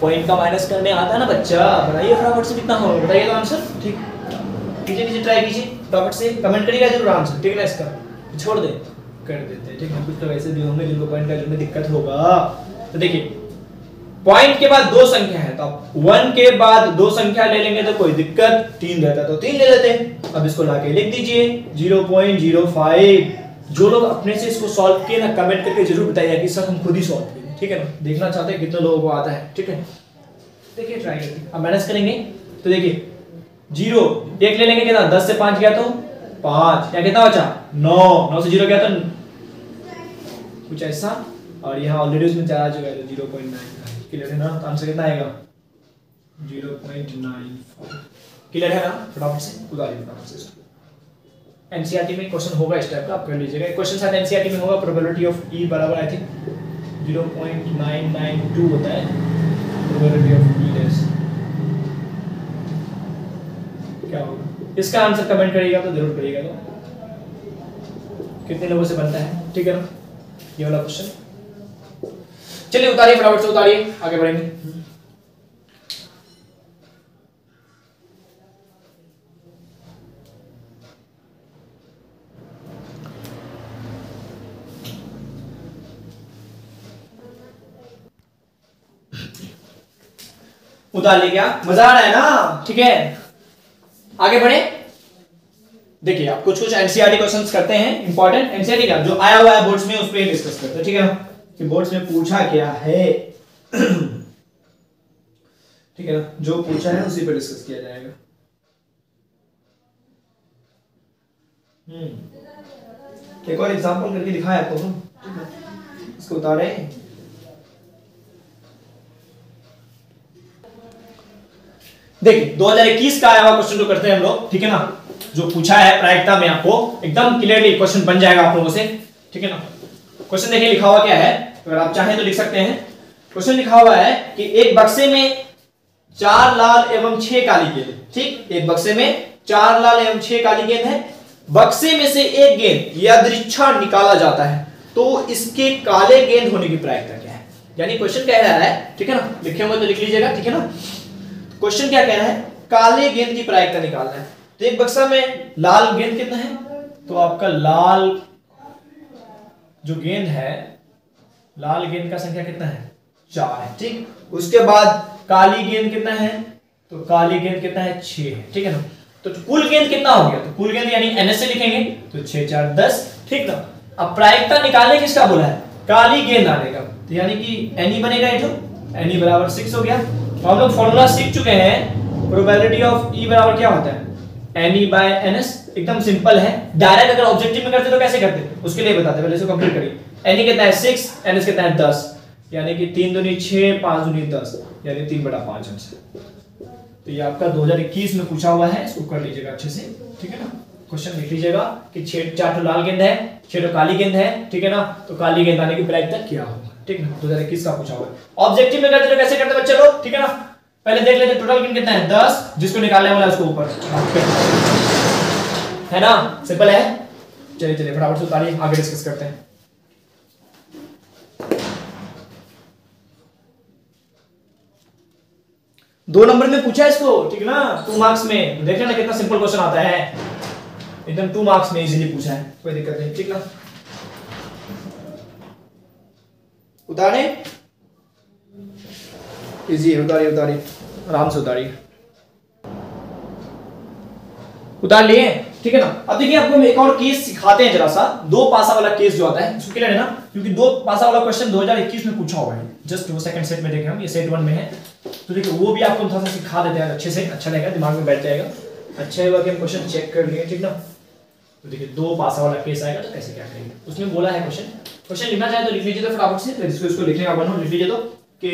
Point का माइनस करने आता है ना बच्चा? बताइए फटाफट से कितना होगा? बताइए तो आंसर। ठीक। कीजिए कीजिए ट्राई कीजिए। फटाफट से कमेंट करिएगा, ज़रूर आंसर, ठीक है ना इसका? छोड़ दे। कर देते हैं, ठीक है। कुछ तो वैसे भी होंगे जिनको पॉइंट का में दिक्कत होगा। तो देखिए पॉइंट के बाद दो संख्या है तो आप वन के बाद दो संख्या ले लेंगे तो कोई दिक्कत, तीन रहता तो तीन ले लेते हैं। अब इसको लाके लिख दीजिए ज़ीरो पॉइंट ज़ीरो फाइव जो लोग अपने से इसको सॉल्व किए ना कमेंट करके ज़रूर बताइए कि सर हम खुद ही सॉल्व किए, ठीक है ना? देखना चाहते हैं कितने लोगों को आता है, ठीक है? देखिए ट्राई करके अब मैनेज करेंगे तो देखिए ज़ीरो। एक ले लेंगे कितना? दस से पाँच गया तो पाँच। या कितना बचा? नौ। नौ से ज़ीरो गया तो कुछ ऐसा। और यहाँ ऑलरेडी उसमें चार आ चुका है तो ज़ीरो पॉइंट नाइन क्लियर है ना? तो आंसर कितना आएगा? ज़ीरो पॉइंट नाइन क्लियर है ना? फटाफट से। फटाफट से एनसीईआरटी में क्वेश्चन होगा इस टाइप का, आप कर लीजिएगा। क्वेश्चन शायद एनसीईआरटी में होगा प्रोबेबिलिटी ऑफ़ ई बराबर आई थिंक 0.992 होता है। प्रोबेबिलिटी ऑफ़ ई डैश क्या होगा? इसका आंसर कमेंट करिएगा तो ज़रूर करिएगा तो। कितने लोगों से बनता है? ठीक है ना? ये वाला क्वेश्चन चलिए, उतारिए, फटाफट से उतारिए, आगे बढ़ेंगे। उतार लिया क्या? मज़ा आ रहा है ना? ठीक है। आगे बढ़े। देखिए, आप कुछ कुछ एनसीआरटी क्वेश्चंस करते हैं इंपॉर्टेंट एनसीआरटी क्या जो आया हुआ है बोर्ड्स में, उस पर डिस्कस करते हैं, ठीक है? कि बोर्ड्स में पूछा क्या है? ठीक है ना? जो पूछा है, उसी पे डिस्कस किया जाएगा। हम्म। एक और एग्जांपल करके दिखाया आपको हम इसको उतारे। देखिए 2021 का आया हुआ क्वेश्चन जो करते हैं हम लोग, ठीक है ना? जो पूछा है प्रायिकता में आपको, एकदम क्लियरली क्वेश्चन बन जाएगा आप लोगों से, ठीक है ना? क्वेश्चन देखिए लिखा हुआ क्या है? अगर आप चाहें तो लिख सकते हैं। क्वेश्चन लिखा हुआ है कि एक बक्से में चार लाल एवं छह काली गेंद, ठीक? एक बक्से में चार लाल एवं छह काली गेंद है। बक्से में से एक गेंद यादृच्छा निकाला जाता है तो इसके काले गेंद होने की प्रायिकता क्या है? यानी क्वेश्चन कह रहा है, ठीक है ना? लिखे हुए तो लिख लीजिएगा, ठीक है ना? क्वेश्चन क्या कह रहा है? काले गेंद की प्रायिकता निकालना है। तो एक बक्सा में लाल गेंद कितना है? तो आपका लाल जो गेंद है, लाल गेंद का संख्या कितना है? चार है, ठीक? उसके बाद काली गेंद कितना है? तो काली गेंद कितना है? छह है, ठीक है ना? तो कुल गेंद कितना हो गया? तो कुल गेंद यानी एनएस से लिखेंगे तो छह, चार, दस, ठीक ना? अब प्रायिकता निकालने किसका बोला है? काली गेंद आने का। तो यानी कि एनी बनेगा ये एनी बराबर सिक्स हो गया। तो हम लोग फॉर्मूला सीख चुके हैं प्रोबेबिलिटी ऑफ़ ई बराबर क्या होता है? एनी बाय एनएस एकदम सिंपल है। डायरेक्ट अगर ऑब्जेक्टिव में करते तो कैसे करते? उसके लिए बताते, पहले इसको कंप्लीट करिए। एनी कितना है? सिक्स एनएस कितना है? दस। यानी कि तीन दूनी छह, पाँच दूनी दस। यानी तीन बटा पाँच अंश तो ये आपका 2021 में पूछा हुआ है, इसको कर लीजिएगा अच्छे से। ठीक है ना? क्वेश्चन लिख लीजिएगा कि छह चार लाल गेंद है तो काली गेंद है। ठीक है ना? तो काली गेंद आने की प्रायिकता क्या होगा? ठीक है, दो हज़ार इक्कीस का पूछा हुआ ऑब्जेक्टिव में करते तो कैसे करते बच्चे लोग? ठीक है ना? पहले देख लेते टोटल गेंद कितना है। दस, जिसको निकालने वाला उसको ऊपर। है ना? सिंपल है? चलिए चलिए, फटाफट से उतारिए, आगे डिस्कस करते हैं। दो नंबर में पूछा है इसको, ठीक है ना? टू मार्क्स में। देख लेना कितना सिंपल क्वेश्चन आता है। एकदम टू मार्क्स में इजीली पूछा है। कोई दिक्कत नहीं, ठीक ना? उतारे। इजी उतारिए उतारिए। आराम से उतारिए। उतार लिए ठीक है ना? अब देखिए, आपको एक और केस सिखाते हैं जरा सा। दो पासा वाला केस जो आता है क्लियर है ना? क्योंकि दो पासा वाला क्वेश्चन 2021 में पूछा हुआ है। जस्ट वो सेकंड सेट में देखे हम, ये सेट वन में है। तो देखिए, वो भी आपको थोड़ा सा सिखा देते हैं, अच्छे से अच्छा लगेगा, दिमाग में बैठ जाएगा। अच्छा है कि हम क्वेश्चन चेक कर लिए, ठीक ना? तो देखिए, दो पासा वाला केस आएगा तो कैसे क्या करेंगे? उसमें बोला है क्वेश्चन क्वेश्चन लिखना चाहे तो लिख लीजिए तो फटाफट से। तो इसको इसको लिखने का बनो लिख लीजिए तो कि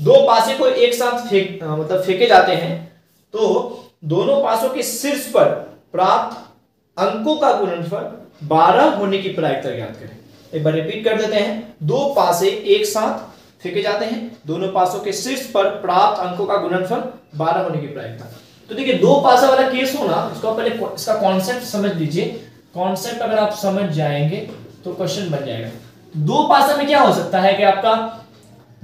दो पासे को एक साथ फेंक मतलब फेंके जाते हैं तो दोनों पासों के शीर्ष पर प्राप्त अंकों का गुणनफल 12 होने की प्रायिकता ज्ञात करें। एक बार रिपीट कर देते हैं। दो पासे एक साथ फेंके जाते हैं, दोनों पासों के शीर्ष पर प्राप्त अंकों का गुणनफल 12 होने की प्रायिकता। तो देखिए, दो पासा वाला केस हो ना, इसको पहले इसका कॉन्सेप्ट समझ लीजिए। कॉन्सेप्ट अगर आप समझ जाएँगे तो क्वेश्चन बन जाएगा। दो पासा में क्या हो सकता है कि आपका,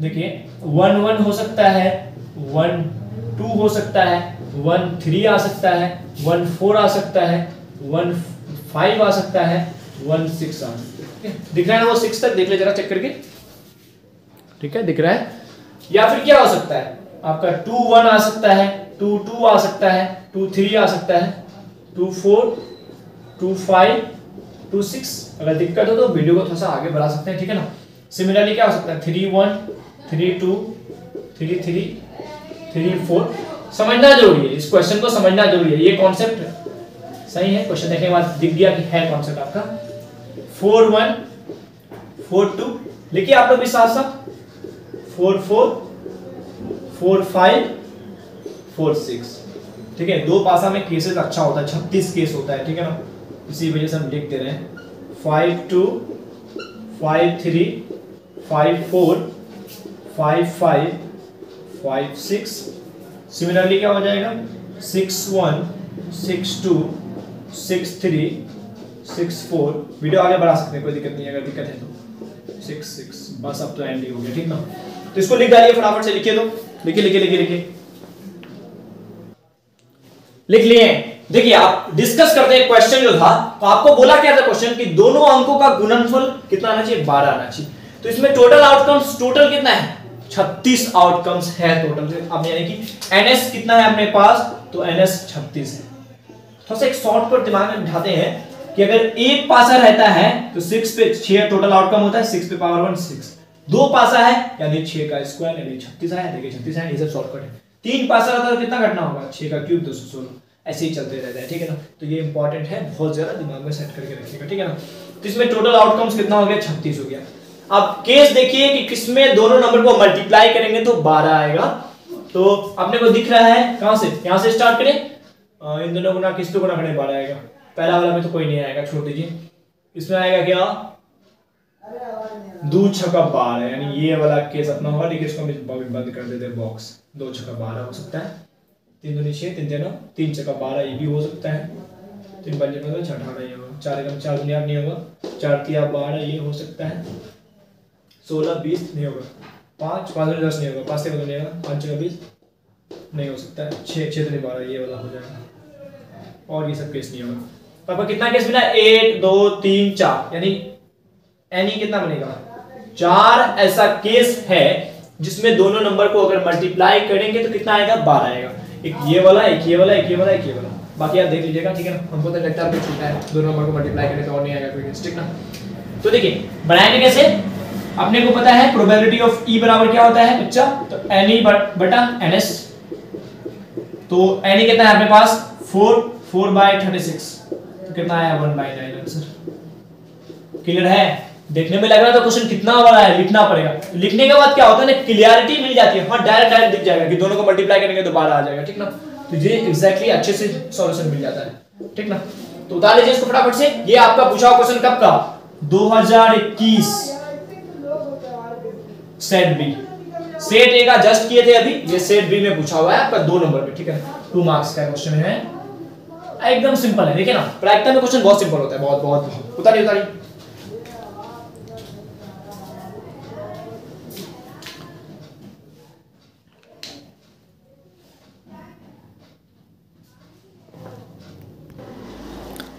देखिए वन वन हो सकता है वन टू हो सकता है वन थ्री आ सकता है वन फोर आ सकता है वन फाइव आ सकता है वन सिक्स आ सकता है। दिख रहा है ना वो सिक्स तक? देख ले जरा चेक करके। ठीक है? दिख रहा है? या फिर क्या हो सकता है? आपका टू वन आ सकता है टू टू आ सकता है टू थ्री आ सकता है two four two five two six अगर दिक्कत हो तो वीडियो को थोड़ा सा आगे बढ़ा सकते हैं, ठीक है ना? सिमिलरली क्या हो सकता है? Three one three two three three three four समझना ज़रूरी है, इस क्वेश्चन को समझना ज़रूरी है। ये कॉन्सेप्ट सही है क्वेश्चन देखने के बाद दिख गया कि है कॉन्सेप्ट आपका। फोर वन फोर टू लिखिए आप लोग भी साथ साथ four four four five four six ठीक है, दो पासा में केसेस अच्छा होता है, छत्तीस केस होता है, ठीक है ना? इसी वजह से हम लिख दे रहे हैं five two five three five four five five five six similarly क्या हो जाएगा? Six one six two six three six four video आगे बढ़ा सकते हैं, कोई दिक्कत नहीं है, अगर दिक्कत है तो। सिक्स सिक्स बस अब तो एंड ही हो गया, ठीक ना? तो इसको लिख डालिए, फटाफट से लिखिए तो। लिखिए लिखिए लिखिए लिखिए। लिख लिए। देखिए, आप डिस्कस करते हैं क्वेश्चन जो था तो आपको बोला क्या था क्वेश्चन कि दोनों अंकों का गुणनफल कितना आना चाहिए? बारह आना चाहिए। तो इसमें टोटल आउटकम्स टोटल कितना है? 36 आउटकम्स है टोटल अब यानी कि एनएस कितना है अपने पास? तो एनएस 36 है। थोड़ा सा एक शॉर्टकट दिमाग में बिठाते हैं कि अगर एक पासा रहता है तो सिक्स पे छह टोटल आउटकम होता है सिक्स पे पावर वन सिक्स दो पासा है, यानी छह का स्क्वायर यानी छत्तीस है देखिए, छत्तीस है ये सब शॉर्टकट है। तीन पासा रहता है तो कितना घटना होगा? छह का क्यूब दो सौ सोलह। ऐसे ही चलते रहता है, ठीक है ना? तो ये इंपॉर्टेंट है, बहुत ज़्यादा दिमाग में सेट करके रखिएगा, ठीक है ना? तो इसमें टोटल आउटकम्स कितना हो गया? छत्तीस हो गया। अब केस देखिए कि किसमें दोनों नंबर को मल्टीप्लाई करेंगे तो बारह आएगा। तो अपने को दिख रहा है, कहाँ से? यहाँ से स्टार्ट करें। इन दोनों को ना किस तो को ना खड़े बारह आएगा। पहला वाला में तो कोई नहीं आएगा, छोड़ दीजिए। इसमें आएगा क्या? दो छक्का बारह, यानी ये वाला केस अपना होगा देखिए इसको हम बंद कर देते बॉक्स दो छक्का बारह हो सकता है। तीन दो छः तीन तीन तीन छक्का बारह, ये भी हो सकता है। तीन पंजे पंद्रह छः अठारह ये होगा। चार एकम चार दुनिया नहीं होगा। चार तिया बारह, ये हो सकता है। सोलह, बीस नहीं होगा। पाँच पाँच दस नहीं होगा। पाँच से नहीं होगा। पाँच छः बीस नहीं हो सकता है। छः छः नहीं बारह, ये वाला हो जाएगा। और ये सब केस नहीं होगा। पापा, कितना केस मिला? एक, दो, तीन, चार। यानी एनी कितना बनेगा? चार ऐसा केस है जिसमें दोनों नंबर को अगर मल्टीप्लाई करेंगे तो कितना आएगा? बारह आएगा। एक ये वाला, एक ये वाला, एक ये वाला, एक ये वाला। बाकी आप देख लीजिएगा, ठीक है ना? हमको तो लगता है छूटा है। दोनों नंबर को मल्टीप्लाई करें तो और नहीं आएगा कोई ठीक ना? तो देखिए बनाएँगे कैसे? अपने को पता है प्रोबेबिलिटी ऑफ़ ई बराबर क्या होता है बच्चा? तो एन ई बटा एन एस तो एन ई कितना है अपने पास? Four four by thirty six कितना आया? One by nine answer. Clear है? देखने में लग रहा था क्वेश्चन कितना बड़ा है, लिखना पड़ेगा। लिखने के बाद क्या होता है ना क्लियरिटी मिल जाती है। हाँ डायरेक्ट डायरेक्ट दिख जाएगा कि दोनों को मल्टीप्लाई करेंगे तो बारह आ जाएगा, ठीक ना? तो ये एग्जैक्टली अच्छे से सॉल्यूशन मिल जाता है, ठीक ना? तो उतार लीजिए इसको फटाफट से। ये आपका पूछा हुआ क्वेश्चन कब का? 2021 सेट बी सेट ए का जस्ट किए थे अभी। ये सेट बी में पूछा हुआ है आपका दो नंबर पे, ठीक है? टू मार्क्स का क्वेश्चन है। एकदम सिंपल है, देखिए ना। प्रायिकता में क्वेश्चन बहुत सिंपल होता है, बहुत बहुत। उतारिए उतारिए।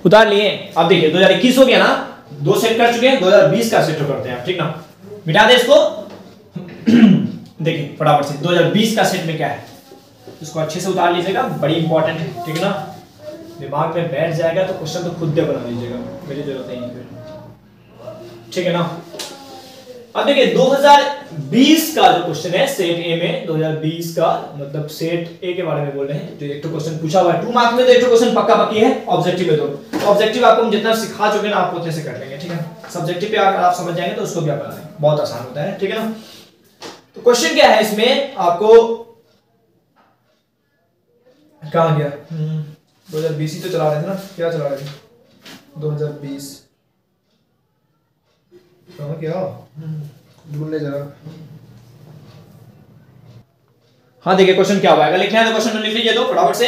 उतार लिए अब देखिए 2021 हो गया ना, दो सेट कर चुके हैं 2020 का सेट करते हैं ठीक ना? मिटा दे इसको। देखिए, फटाफट से 2020 का सेट में क्या है? इसको अच्छे से उतार लीजिएगा, बड़ी इंपॉर्टेंट है, ठीक ना? दिमाग में बैठ जाएगा तो क्वेश्चन तो खुद दे बना लीजिएगा, मेरी ज़रूरत नहीं है ठीक है ना? अब देखिए 2020 का जो क्वेश्चन है सेट ए में 2020 का मतलब सेट ए के बारे में बोल रहे हैं। जो एक तो क्वेश्चन पूछा हुआ है टू मार्क में तो एक तो क्वेश्चन पक्का पक्की है ऑब्जेक्टिव में तो ऑब्जेक्टिव आपको हम जितना सिखा चुके ना आप उतने से कर लेंगे ठीक है? सब्जेक्टिव पे अगर आप समझ जाएँगे तो उसको भी आप बनाएँगे बहुत आसान होता है ठीक है ना? तो क्वेश्चन क्या है इसमें? आपको कहा गया? हम्म, दो हज़ार बीस ही तो चला रहे थे ना? क्या चला रहे थे? दो हज़ार बीस। ढूँढने हाँ देखिए क्वेश्चन क्या हुआ? लिखना है तो क्वेश्चन लिख लीजिए तो फटाफट से।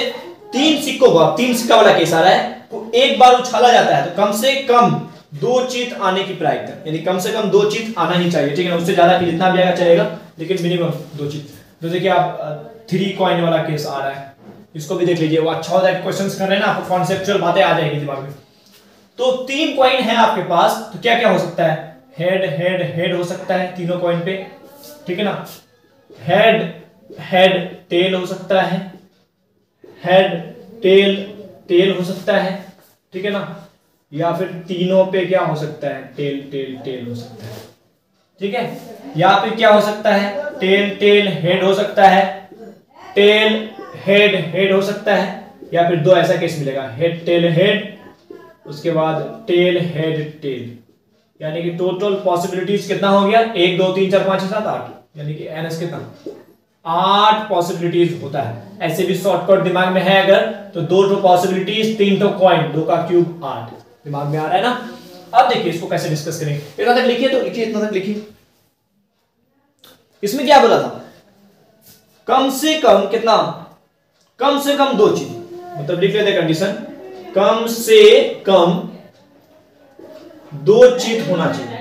तीन सिक्कों को तीन सिक्का वाला केस आ रहा है तो एक बार उछाला जाता है तो कम से कम दो चित आने की प्रायिकता, यानी कम से कम दो चित आना ही चाहिए, ठीक है ना? उससे ज़्यादा जितना भी आएगा, चलेगा, लेकिन मिनिमम दो चित। तो देखिए, आप थ्री कॉइन वाला केस आ रहा है। इसको भी देख लीजिए, वो अच्छा होता है क्वेश्चंस कर रहे हैं ना, आपको कॉन्सेप्चुअल बातें आ जाएगी दिमाग में। तो तीन कॉइन है आपके पास तो क्या क्या हो सकता है? हेड हेड हेड हो सकता है तीनों कॉइन पे। ठीक है ना? हेड हेड टेल हो सकता है। हेड टेल टेल हो सकता है। ठीक है ना? या फिर तीनों पे क्या हो सकता है? टेल टेल टेल हो सकता है। ठीक है? या फिर क्या हो सकता है? टेल टेल हेड हो सकता है। टेल हेड हेड हो सकता है। या फिर दो ऐसा केस मिलेगा। हेड टेल हेड उसके बाद टेल हेड टेल यानी कि टोटल पॉसिबिलिटीज कितना हो गया? एक, दो, तीन, चार, पाँच सात, आठ। यानी कि एनएस कितना? आठ पॉसिबिलिटीज होता है। ऐसे भी शॉर्टकट दिमाग में है अगर तो दो टो पॉसिबिलिटीज तीन टो कॉइन दो का क्यूब आठ। दिमाग में आ रहा है ना? अब देखिए इसको कैसे डिस्कस करेंगे इतना तक लिखिए तो लिखिए, इतना तक लिखिए। इसमें क्या बोला था? कम से कम कितना? कम से कम दो चीज़। मतलब लिख लेते कंडीशन कम से कम दो चित होना चाहिए।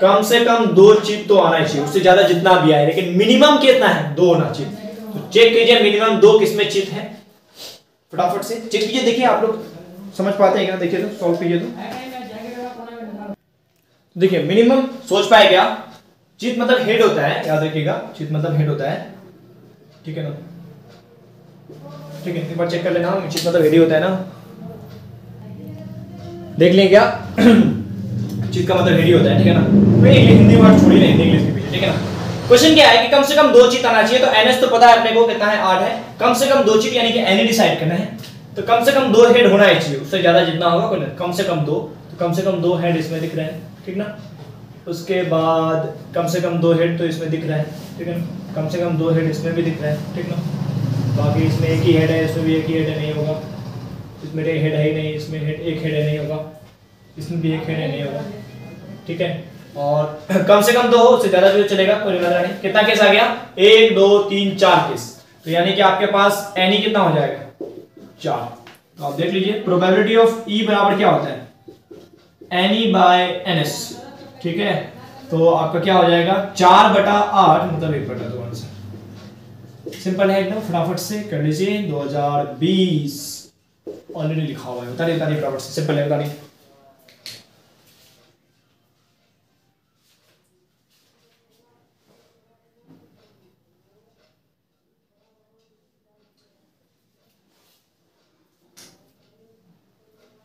कम से कम दो चित तो आना चाहिए। उससे ज़्यादा जितना भी आए, लेकिन मिनिमम कितना है? दो होना चाहिए। तो चेक कीजिए मिनिमम दो किसमें चित है? फटाफट से चेक कीजिए। देखिए, आप लोग समझ पाते हैं क्या देखिए तो सॉल्व कीजिए तो। देखिए मिनिमम सोच पाए क्या? चित मतलब हेड होता है, याद रखिएगा। चित मतलब हेड होता है। ठीक है ना? ठीक है, एक बार चेक कर लेना। चित मतलब हेड ही होता है ना? देख लें क्या? चीज़ का मतलब हेडी होता है, ठीक है ना? भाई हिंदी वर्ड छोड़ी नहीं इंग्लिश के पीछे, ठीक है ना? क्वेश्चन क्या है कि कम से कम दो चीज़ आना चाहिए तो एनएस तो पता है अपने को कितना है? आठ है। कम से कम दो चीज़ यानी कि एन डिसाइड करना है। तो कम से कम दो हेड होना ही चाहिए, उससे ज़्यादा जितना होगा कोई कम से कम दो तो कम से कम दो हेड इसमें दिख रहे हैं, ठीक ना? उसके बाद कम से कम दो हेड तो इसमें दिख रहा है, ठीक है कम से कम दो हेड इसमें भी दिख रहा है, ठीक ना? बाकी इसमें एक ही हेड है, इसमें भी एक ही हेड है नहीं होगा। इसमें हेड है ही नहीं, इसमें हेड एक हेड है नहीं होगा। इसमें भी एक हेड है नहीं होगा। ठीक है? और कम से कम दो हो उससे ज़्यादा जो चलेगा, कोई मसला नहीं। कितना केस आ गया? एक, दो, तीन, चार केस। तो यानी कि आपके पास एनी कितना हो जाएगा? चार। तो आप देख लीजिए प्रोबेबिलिटी ऑफ़ ई बराबर क्या होता है? एनी बाय एन एस ठीक है? तो आपका क्या हो जाएगा? चार बटा आठ मतलब एक बटा दो आंसर। सिंपल है एकदम, फटाफट से कर लीजिए। 2020 ऑलरेडी लिखा हुआ है। बता नहीं बता नहीं फटाफट से। सिंपल है, बता नहीं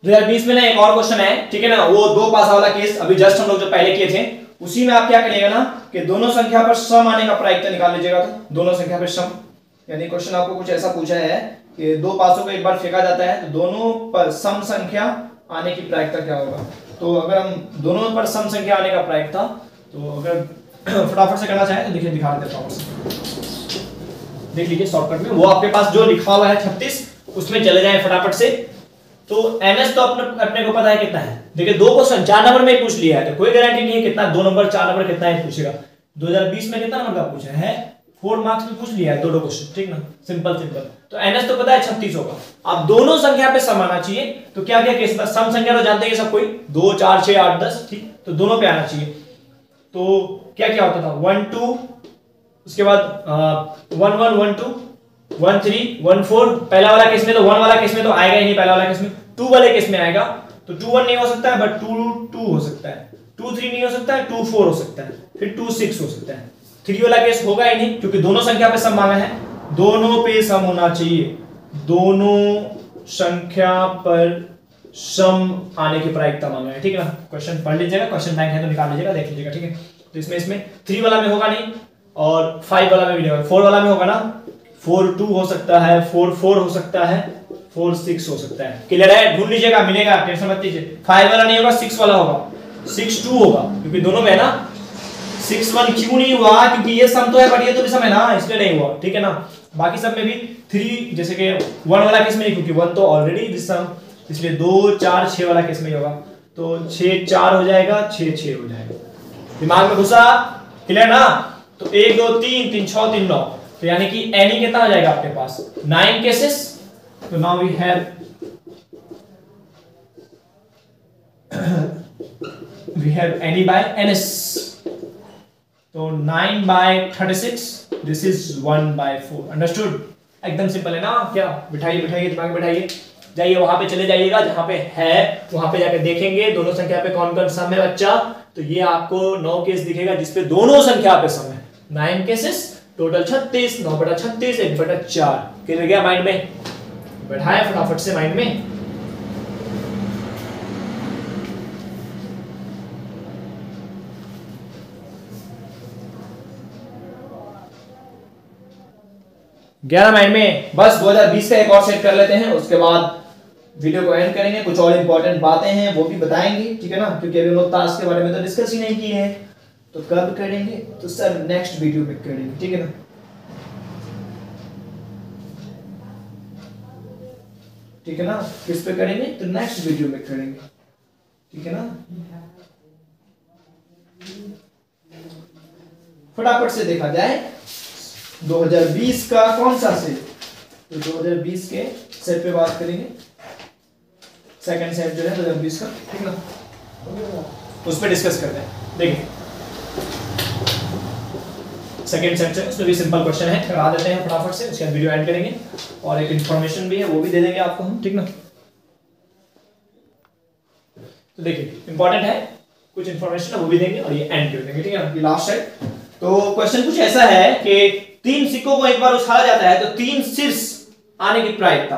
दो हज़ार बीस में ना एक और क्वेश्चन है, ठीक है ना? वो दो पास वाला केस अभी जस्ट हम लोग जो पहले किए थे, उसी में आप क्या करिएगा ना कि दोनों संख्या पर सम आने का प्रायिकता निकाल लीजिएगा तो दोनों संख्या पर सम। यानी क्वेश्चन आपको कुछ ऐसा पूछा है कि दो पासों को एक बार फेंका जाता है तो दोनों पर सम संख्या आने की प्रायिकता क्या होगा? तो अगर हम दोनों पर सम संख्या आने का प्रायिकता तो अगर फटाफट से करना चाहें तो देखिए दिखा देते हैं देख लीजिए शॉर्टकट में वो आपके पास जो लिखा हुआ है छत्तीस, उसमें चले जाए फटाफट से। तो एनएस तो अपने अपने को पता है कितना है। देखिए, दो क्वेश्चन चार नंबर में पूछ लिया है। तो कोई गारंटी नहीं है कितना, दो नंबर चार नंबर कितना है पूछेगा। 2020 में कितना नंबर का पूछा है? फोर मार्क्स में पूछ लिया है दो दो क्वेश्चन ठीक ना? सिंपल सिंपल तो एनएस तो पता है छत्तीस होगा। अब दोनों संख्या पे सम आना चाहिए। तो क्या क्या केस सम संख्या तो जानते हैं सब कोई। दो, चार, छह, आठ, दस, ठीक? तो दोनों पे आना चाहिए। तो क्या क्या होता था? वन टू उसके बाद one one one two one three one four पहला वाला केस में तो वन वाला केस में तो आएगा ही नहीं, पहला वाला केस में। टू वाले केस में आएगा तो टू वन नहीं हो सकता है बट टू टू हो सकता है। टू थ्री नहीं हो सकता है टू फोर हो सकता है, फिर टू सिक्स हो सकता है। थ्री वाला केस होगा ही नहीं, क्योंकि दोनों संख्या पे सम मांगा है। दोनों पे सम होना चाहिए। दोनों संख्या पर सम आने की प्रायिकता मांगा है, ठीक है ना? क्वेश्चन पढ़ लीजिएगा क्वेश्चन बैंक है तो निकाल लीजिएगा, देख लीजिएगा, ठीक है? तो इसमें इसमें थ्री वाला में होगा नहीं, और फाइव वाला में भी नहीं होगा। फोर वाला में होगा ना? फोर टू हो सकता है, फोर फोर हो सकता है, फोर सिक्स हो सकता है। क्लियर है? ढूंढ लीजिएगा, मिलेगा, टेंशन मत लीजिए। फाइव वाला नहीं होगा सिक्स वाला होगा। सिक्स टू होगा, क्योंकि दोनों में है ना सिक्स वन क्यों नहीं हुआ? क्योंकि ये सम तो है बट ये तो भी सम है ना, इसलिए नहीं हुआ। ठीक है ना? बाकी सब में भी थ्री जैसे कि वन वाला केस में नहीं, क्योंकि वन तो ऑलरेडी दिस सम इसलिए दो, चार, छह वाला केस में होगा। तो छह, चार हो जाएगा, छह छह हो जाएगा। दिमाग में घुसा? क्लियर ना? तो एक, दो, तीन तीन, छह, तीन, नौ। तो यानी कि एनी कितना हो जाएगा आपके पास? नाइन केसेस तो now we have we have n E by n S तो nine by thirty six this is one by four understood एकदम सिंपल है ना? क्या? बिठाइए बिठाइए, दिमाग बिठाइए। जाइए, वहाँ पे चले जाइएगा, जहाँ पे है, वहाँ पे जाकर देखेंगे। दोनों संख्या पे कौन कौन सम है, बच्चा? तो ये आपको नौ केस दिखेगा, जिसपे दोनों संख्या पे सम है। नाइन केसेस टोटल छत्तीस, नौ बटा छत्तीस, एक बटा चार। क्लियर गया माइंड में? बैठाए फटाफट से माइंड में। ग्यारह माइंड में? बस 2020 का एक और सेट कर लेते हैं, उसके बाद वीडियो को एंड करेंगे। कुछ और इंपॉर्टेंट बातें हैं, वो भी बताएँगे, ठीक है ना? क्योंकि अभी हम लोग टास्क के बारे में तो डिस्कस ही नहीं किए हैं। तो कब करेंगे? तो सर नेक्स्ट वीडियो में करेंगे, ठीक है ना? ठीक है ना? किस पे करेंगे? तो नेक्स्ट वीडियो में करेंगे, ठीक है ना? फटाफट से देखा जाए। 2020 का कौन सा सेट? तो 2020 के सेट पे बात करेंगे। सेकंड सेट जो है 2020 का, ठीक ना? उस पर डिस्कस करते हैं। देखिए सेकंड सेक्शन उसमें भी सिंपल क्वेश्चन है, करा देते हैं फटाफट से, उसके बाद वीडियो ऐड करेंगे। और एक इन्फॉर्मेशन भी है, वो भी दे देंगे आपको हम, ठीक ना? तो देखिए इंपॉर्टेंट है, कुछ इन्फॉर्मेशन है, वो भी देंगे और ये एंड कर देंगे, ठीक है ये लास्ट है तो क्वेश्चन कुछ ऐसा है कि तीन सिक्कों को एक बार उछाला जाता है तो तीन शीर्ष आने की प्रायिकता।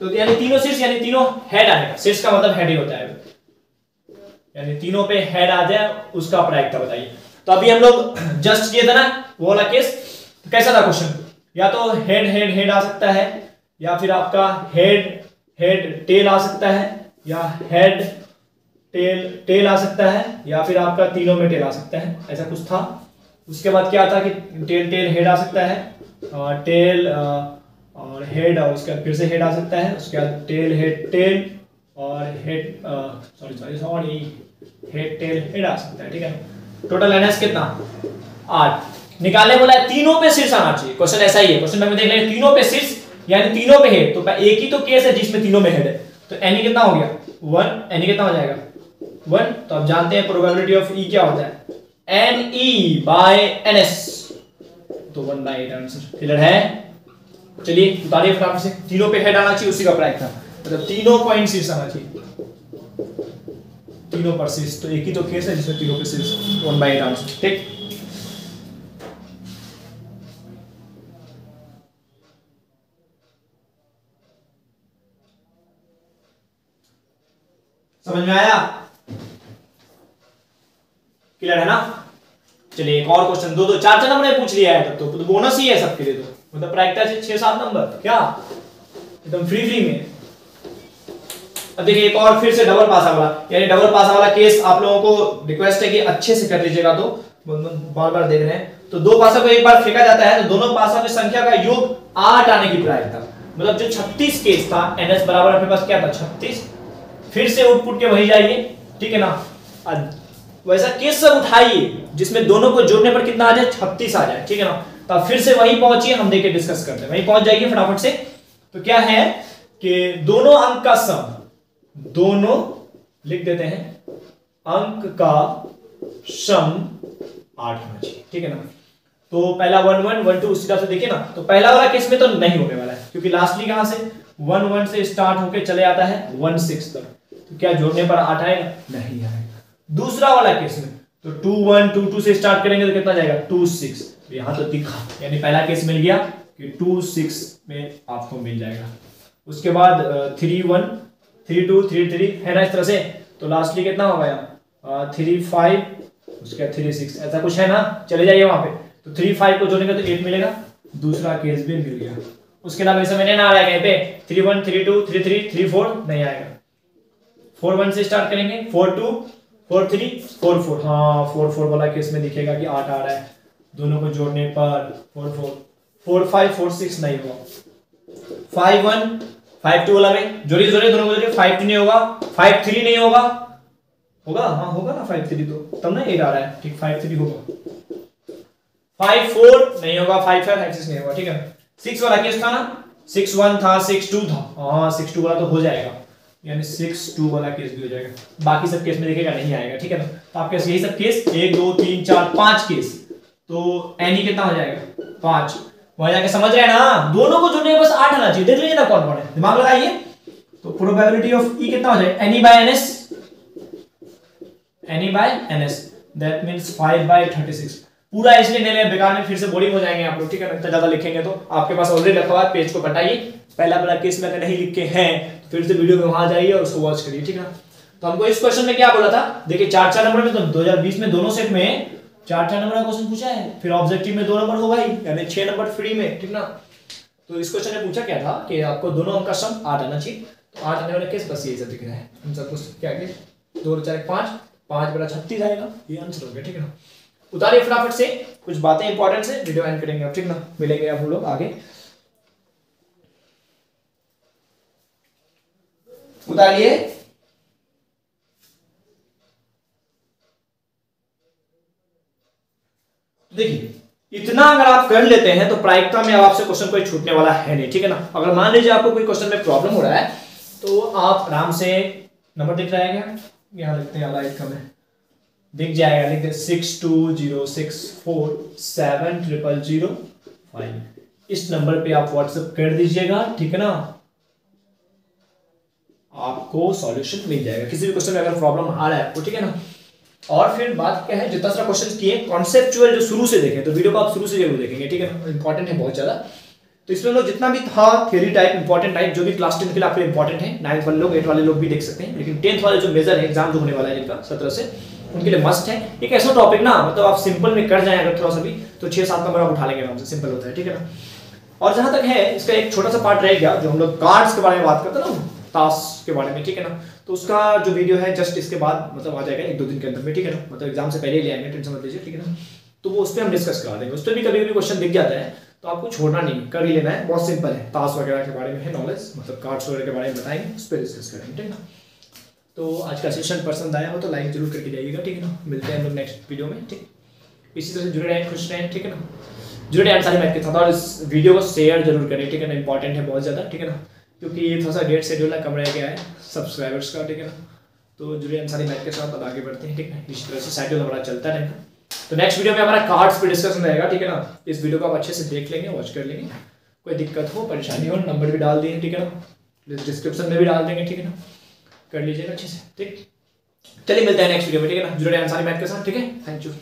तो यानी तीनों शीर्ष, यानी तीनों हेड आने का। शीर्ष का मतलब हेड ही होता है। यानी तीनों पे हेड आ जाए, उसका प्रायिकता बताइए। तो अभी हम लोग जस्ट किए थे ना, वो वाला केस तो कैसा था क्वेश्चन या तो हेड हेड हेड आ सकता है, या फिर आपका हेड हेड टेल आ सकता है, या हेड टेल टेल आ सकता है, या फिर आपका तीनों में टेल आ सकता है, ऐसा कुछ था। उसके बाद क्या था कि टेल टेल हेड आ सकता है टेल और हेड और उसके फिर से हेड आ सकता है, उसके बाद टेल हेड टेल और head sorry sorry sorry head tail head आ सकता है, ठीक है। टोटल एनएस कितना? आठ। निकालने बोला है तीनों पे शीर्ष आना चाहिए। क्वेश्चन ऐसा ही है। क्वेश्चन में देख लेंगे। तीनों पे शीर्ष, यानी तीनों पे हेड तो एक ही तो केस है जिसमें तीनों में हेड है। तो एनी कितना हो गया? वन एनी कितना हो जाएगा? वन तो आप जानते हैं प्रोबेबिलिटी ऑफ़ ई क्या होता है? N E by n S तो one by eight answer clear है? चलिए, उतारिए फटाफट से। तीनों पे हेड आना चाहिए, उसी का प्राइस था। मतलब तीनों पॉइंट शीर्ष आना चाहिए। तीनों पर शीर्ष तो एक ही तो केस है जिसमें तीनों पे शीर्ष वन बाय एट आंसर ठीक? समझ में आया? क्लियर है ना? चलिए एक और क्वेश्चन दो दो चार चार नंबर पूछ लिया है तब तो, तो बोनस ही है सबके लिए तो। मतलब प्रायिकता से छह सात नंबर क्या? एकदम फ्री फ्री में। अब देखिए एक और फिर से डबल पासा वाला। यानी डबल पासा वाला केस आप लोगों को रिक्वेस्ट है कि अच्छे से कर लीजिएगा तो। बार बार देख रहे हैं। तो दो पासा को एक बार फेंका जाता है तो दोनों पासा की संख्या का योग आठ आने की प्रायिकता मतलब जो 36 केस था एनएस बराबर अपने पास क्या था? 36 फिर से आउटपुट के वही जाइए, ठीक है ना? वैसा केस सब उठाइए, जिसमें दोनों को जोड़ने पर कितना आ जाए? छत्तीस आ जाए, ठीक है ना? तो फिर से वही पहुंचिए, हम देखे डिस्कस करते हैं। वही पहुँच जाइए फटाफट से। तो क्या है कि दोनों अंक का सम दोनों लिख देते हैं। अंक का सम आठ होना चाहिए, ठीक है ना? तो पहला वन वन वन टू, उसी तरह से देखिए ना तो पहला वाला केस में तो नहीं होने वाला है, क्योंकि लास्टली कहाँ से? वन वन से स्टार्ट होके चले आता है वन सिक्स तक तो क्या जोड़ने पर आठ आएगा? नहीं आएगा। दूसरा वाला केस में तो टू वन, टू टू से स्टार्ट करेंगे तो कितना जाएगा? Two six. तो यहाँ तो दिखा, यानी पहला केस मिल गया कि टू सिक्स में आपको मिल जाएगा। उसके बाद three one three two three three है ना इस तरह से? तो लास्टली कितना होगा यहाँ थ्री फाइव, उसके बाद थ्री सिक्स, ऐसा कुछ है ना? चले जाइए वहाँ पे। तो थ्री फाइव को जोड़ेंगे तो एट मिलेगा। दूसरा केस भी मिल गया। उसके अलावा ऐसा मैंने ना आ रहा है कहीं पे। Three one, three two, three three three four नहीं आएगा। फोर वन से स्टार्ट करेंगे। Four two, four three, four four. हाँ फोर फोर वाला केस में दिखेगा कि आठ आ रहा है। दोनों को जोड़ने पर four four four five, four six नहीं होगा फाइव वन फाइव टू वाला में। जोड़िए जोड़िए दोनों को जोड़िए फाइव टू नहीं होगा। फाइव थ्री नहीं होगा। होगा? हाँ होगा ना फाइव थ्री तो। तब ना एट आ रहा है। ठीक फाइव थ्री होगा। फाइव फोर नहीं होगा। फाइव फाइव फाइव सिक्स नहीं होगा। ठीक है? सिक्स वाला केस था ना? सिक्स वन था सिक्स टू था। हाँ सिक्स टू वाला तो हो जाएगा। यानी सिक्स टू वाला केस भी हो जाएगा। बाकी सब केस में देखेगा, नहीं आएगा। ठीक है ना? तो आपके यही सब केस एक, दो, तीन, चार, पाँच केस तो एनी कितना हो जाएगा? पाँच। वहाँ जाके समझ रहे हैं ना? दोनों को जोड़ने बस आठ आना चाहिए। देख लीजिए ना कौन कौन दिमाग लगाइए। तो प्रोबेबिलिटी ऑफ़ ई कितना हो जाएगा n E by n S n E by n S that means 5 by 36 पूरा इसलिए ले बेकार में फिर से बोरिंग हो जाएँगे आप लोग, ठीक है ज़्यादा लिखेंगे तो आपके पास ऑलरेडी रखा हुआ है पेज को बताइए पहला वाला केस में अगर नहीं लिखे हैं तो फिर से वीडियो में वहाँ जाइए और उसको वॉच करिए, ठीक है तो हमको इस क्वेश्चन में क्या बोला था? देखिए, चार चार नंबर में तो 2020 में दोनों सेट में चार चार नंबर का क्वेश्चन पूछा है, फिर ऑब्जेक्टिव में दो नंबर ही यानी छह नंबर फ्री में, ठीक ना? तो इस क्वेश्चन में पूछा क्या था कि आपको दोनों अंक का सम आठ आना चाहिए। तो आठ आने वाले केस बस यही सब दिख रहा है? हम सब कुछ क्या के दो चार पाँच पाँच बड़ा छत्तीस आएगा। ये आंसर हो गया, ठीक है ना? उतारिए फटाफट से, कुछ बातें इंपॉर्टेंट है वीडियो एंड करेंगे ठीक ना? मिलेंगे आप लोग आगे। उतारिए। देखिए, इतना अगर आप कर लेते हैं तो प्रायिकता में आपसे क्वेश्चन कोई छूटने वाला है नहीं, ठीक है ना? अगर मान लीजिए आपको कोई क्वेश्चन में प्रॉब्लम हो रहा है तो आप आराम से नंबर दिख रहा है यहाँ लिखते हैं लाइट कम है दिख जाएगा, लिख दे six two zero six four seven triple zero five इस नंबर पे आप व्हाट्सएप कर दीजिएगा, ठीक है ना? आपको सॉल्यूशन मिल जाएगा। किसी भी क्वेश्चन में अगर प्रॉब्लम आ रहा है आपको, ठीक है ना? और फिर बात क्या है जितना सारा क्वेश्चन किए कॉन्सेप्चुअल जो शुरू से देखें तो वीडियो को आप शुरू से ज़रूर देखेंगे, ठीक है इंपॉर्टेंट है बहुत ज़्यादा। तो इसमें लोग जितना भी था थ्योरी टाइप इंपॉर्टेंट टाइप जो भी क्लास टेन के लिए आपके इंपॉर्टेंट है नाइन्थ वाले लोग एट वाले लोग भी देख सकते हैं, लेकिन टेंथ वाले जो मेजर है एग्ज़ाम जो होने वाला है जिनका, सत्रह से, उनके लिए मस्ट है। एक ऐसा टॉपिक ना मतलब आप सिंपल में कर जाए अगर थोड़ा सा भी तो छह सात नंबर आप उठा लेंगे आराम से सिंपल होता है, ठीक है ना? और जहाँ तक है, इसका एक छोटा सा पार्ट रह गया, जो हम लोग कार्ड्स के बारे में बात करते हैं ना ताश के बारे में, ठीक है ना? तो उसका जो वीडियो है जस्ट इसके बाद मतलब आ जाएगा एक दो दिन के अंदर में, ठीक है ना? मतलब एग्ज़ाम से पहले ही ले आएँगे टेंशन मत लीजिए, ठीक है ना? तो वो उस पर हम डिस्कस करा देंगे। उस पर भी कभी कभी क्वेश्चन दिख जाता है तो आपको छोड़ना नहीं कर ही लेना है, बहुत सिंपल है। ताश वगैरह के बारे में है नॉलेज मतलब कार्ड्स वगैरह के बारे में बताएँगे, उस पर डिस्कस करेंगे, ठीक है तो आज का सेशन पसंद आया हो तो लाइक ज़रूर करके जाइएगा, ठीक है ना? मिलते हैं हम लोग नेक्स्ट वीडियो में, ठीक? इसी तरह से जुड़े रहें, खुश रहें, ठीक है ना? जुड़े रहें, सारी मैथ के साथ और इस वीडियो को शेयर ज़रूर करें, ठीक है ना? इंपॉर्टेंट है बहुत ज़्यादा, ठीक है ना? क्योंकि ये थोड़ा सा डेट शेड्यूल कम रह गया है सब्सक्राइबर्स का, ठीक है ना? तो जुड़े अंसारी मैथ के साथ, अब आगे बढ़ते हैं, ठीक है? इसी तरह से साइकिल हमारा चलता रहेगा। तो नेक्स्ट वीडियो में हमारा कार्ड्स पे डिस्कशन रहेगा, ठीक है ना? इस वीडियो को आप अच्छे से देख लेंगे वॉच कर लेंगे। कोई दिक्कत हो, परेशानी हो नंबर भी डाल दिए, ठीक है ना? डिस्क्रिप्शन में भी डाल देंगे, ठीक है ना? कर लीजिएगा अच्छे से, ठीक? चलिए मिलते हैं नेक्स्ट वीडियो में, ठीक है ना? जुड़े अंसारी मैथ के साथ, ठीक है? Thank you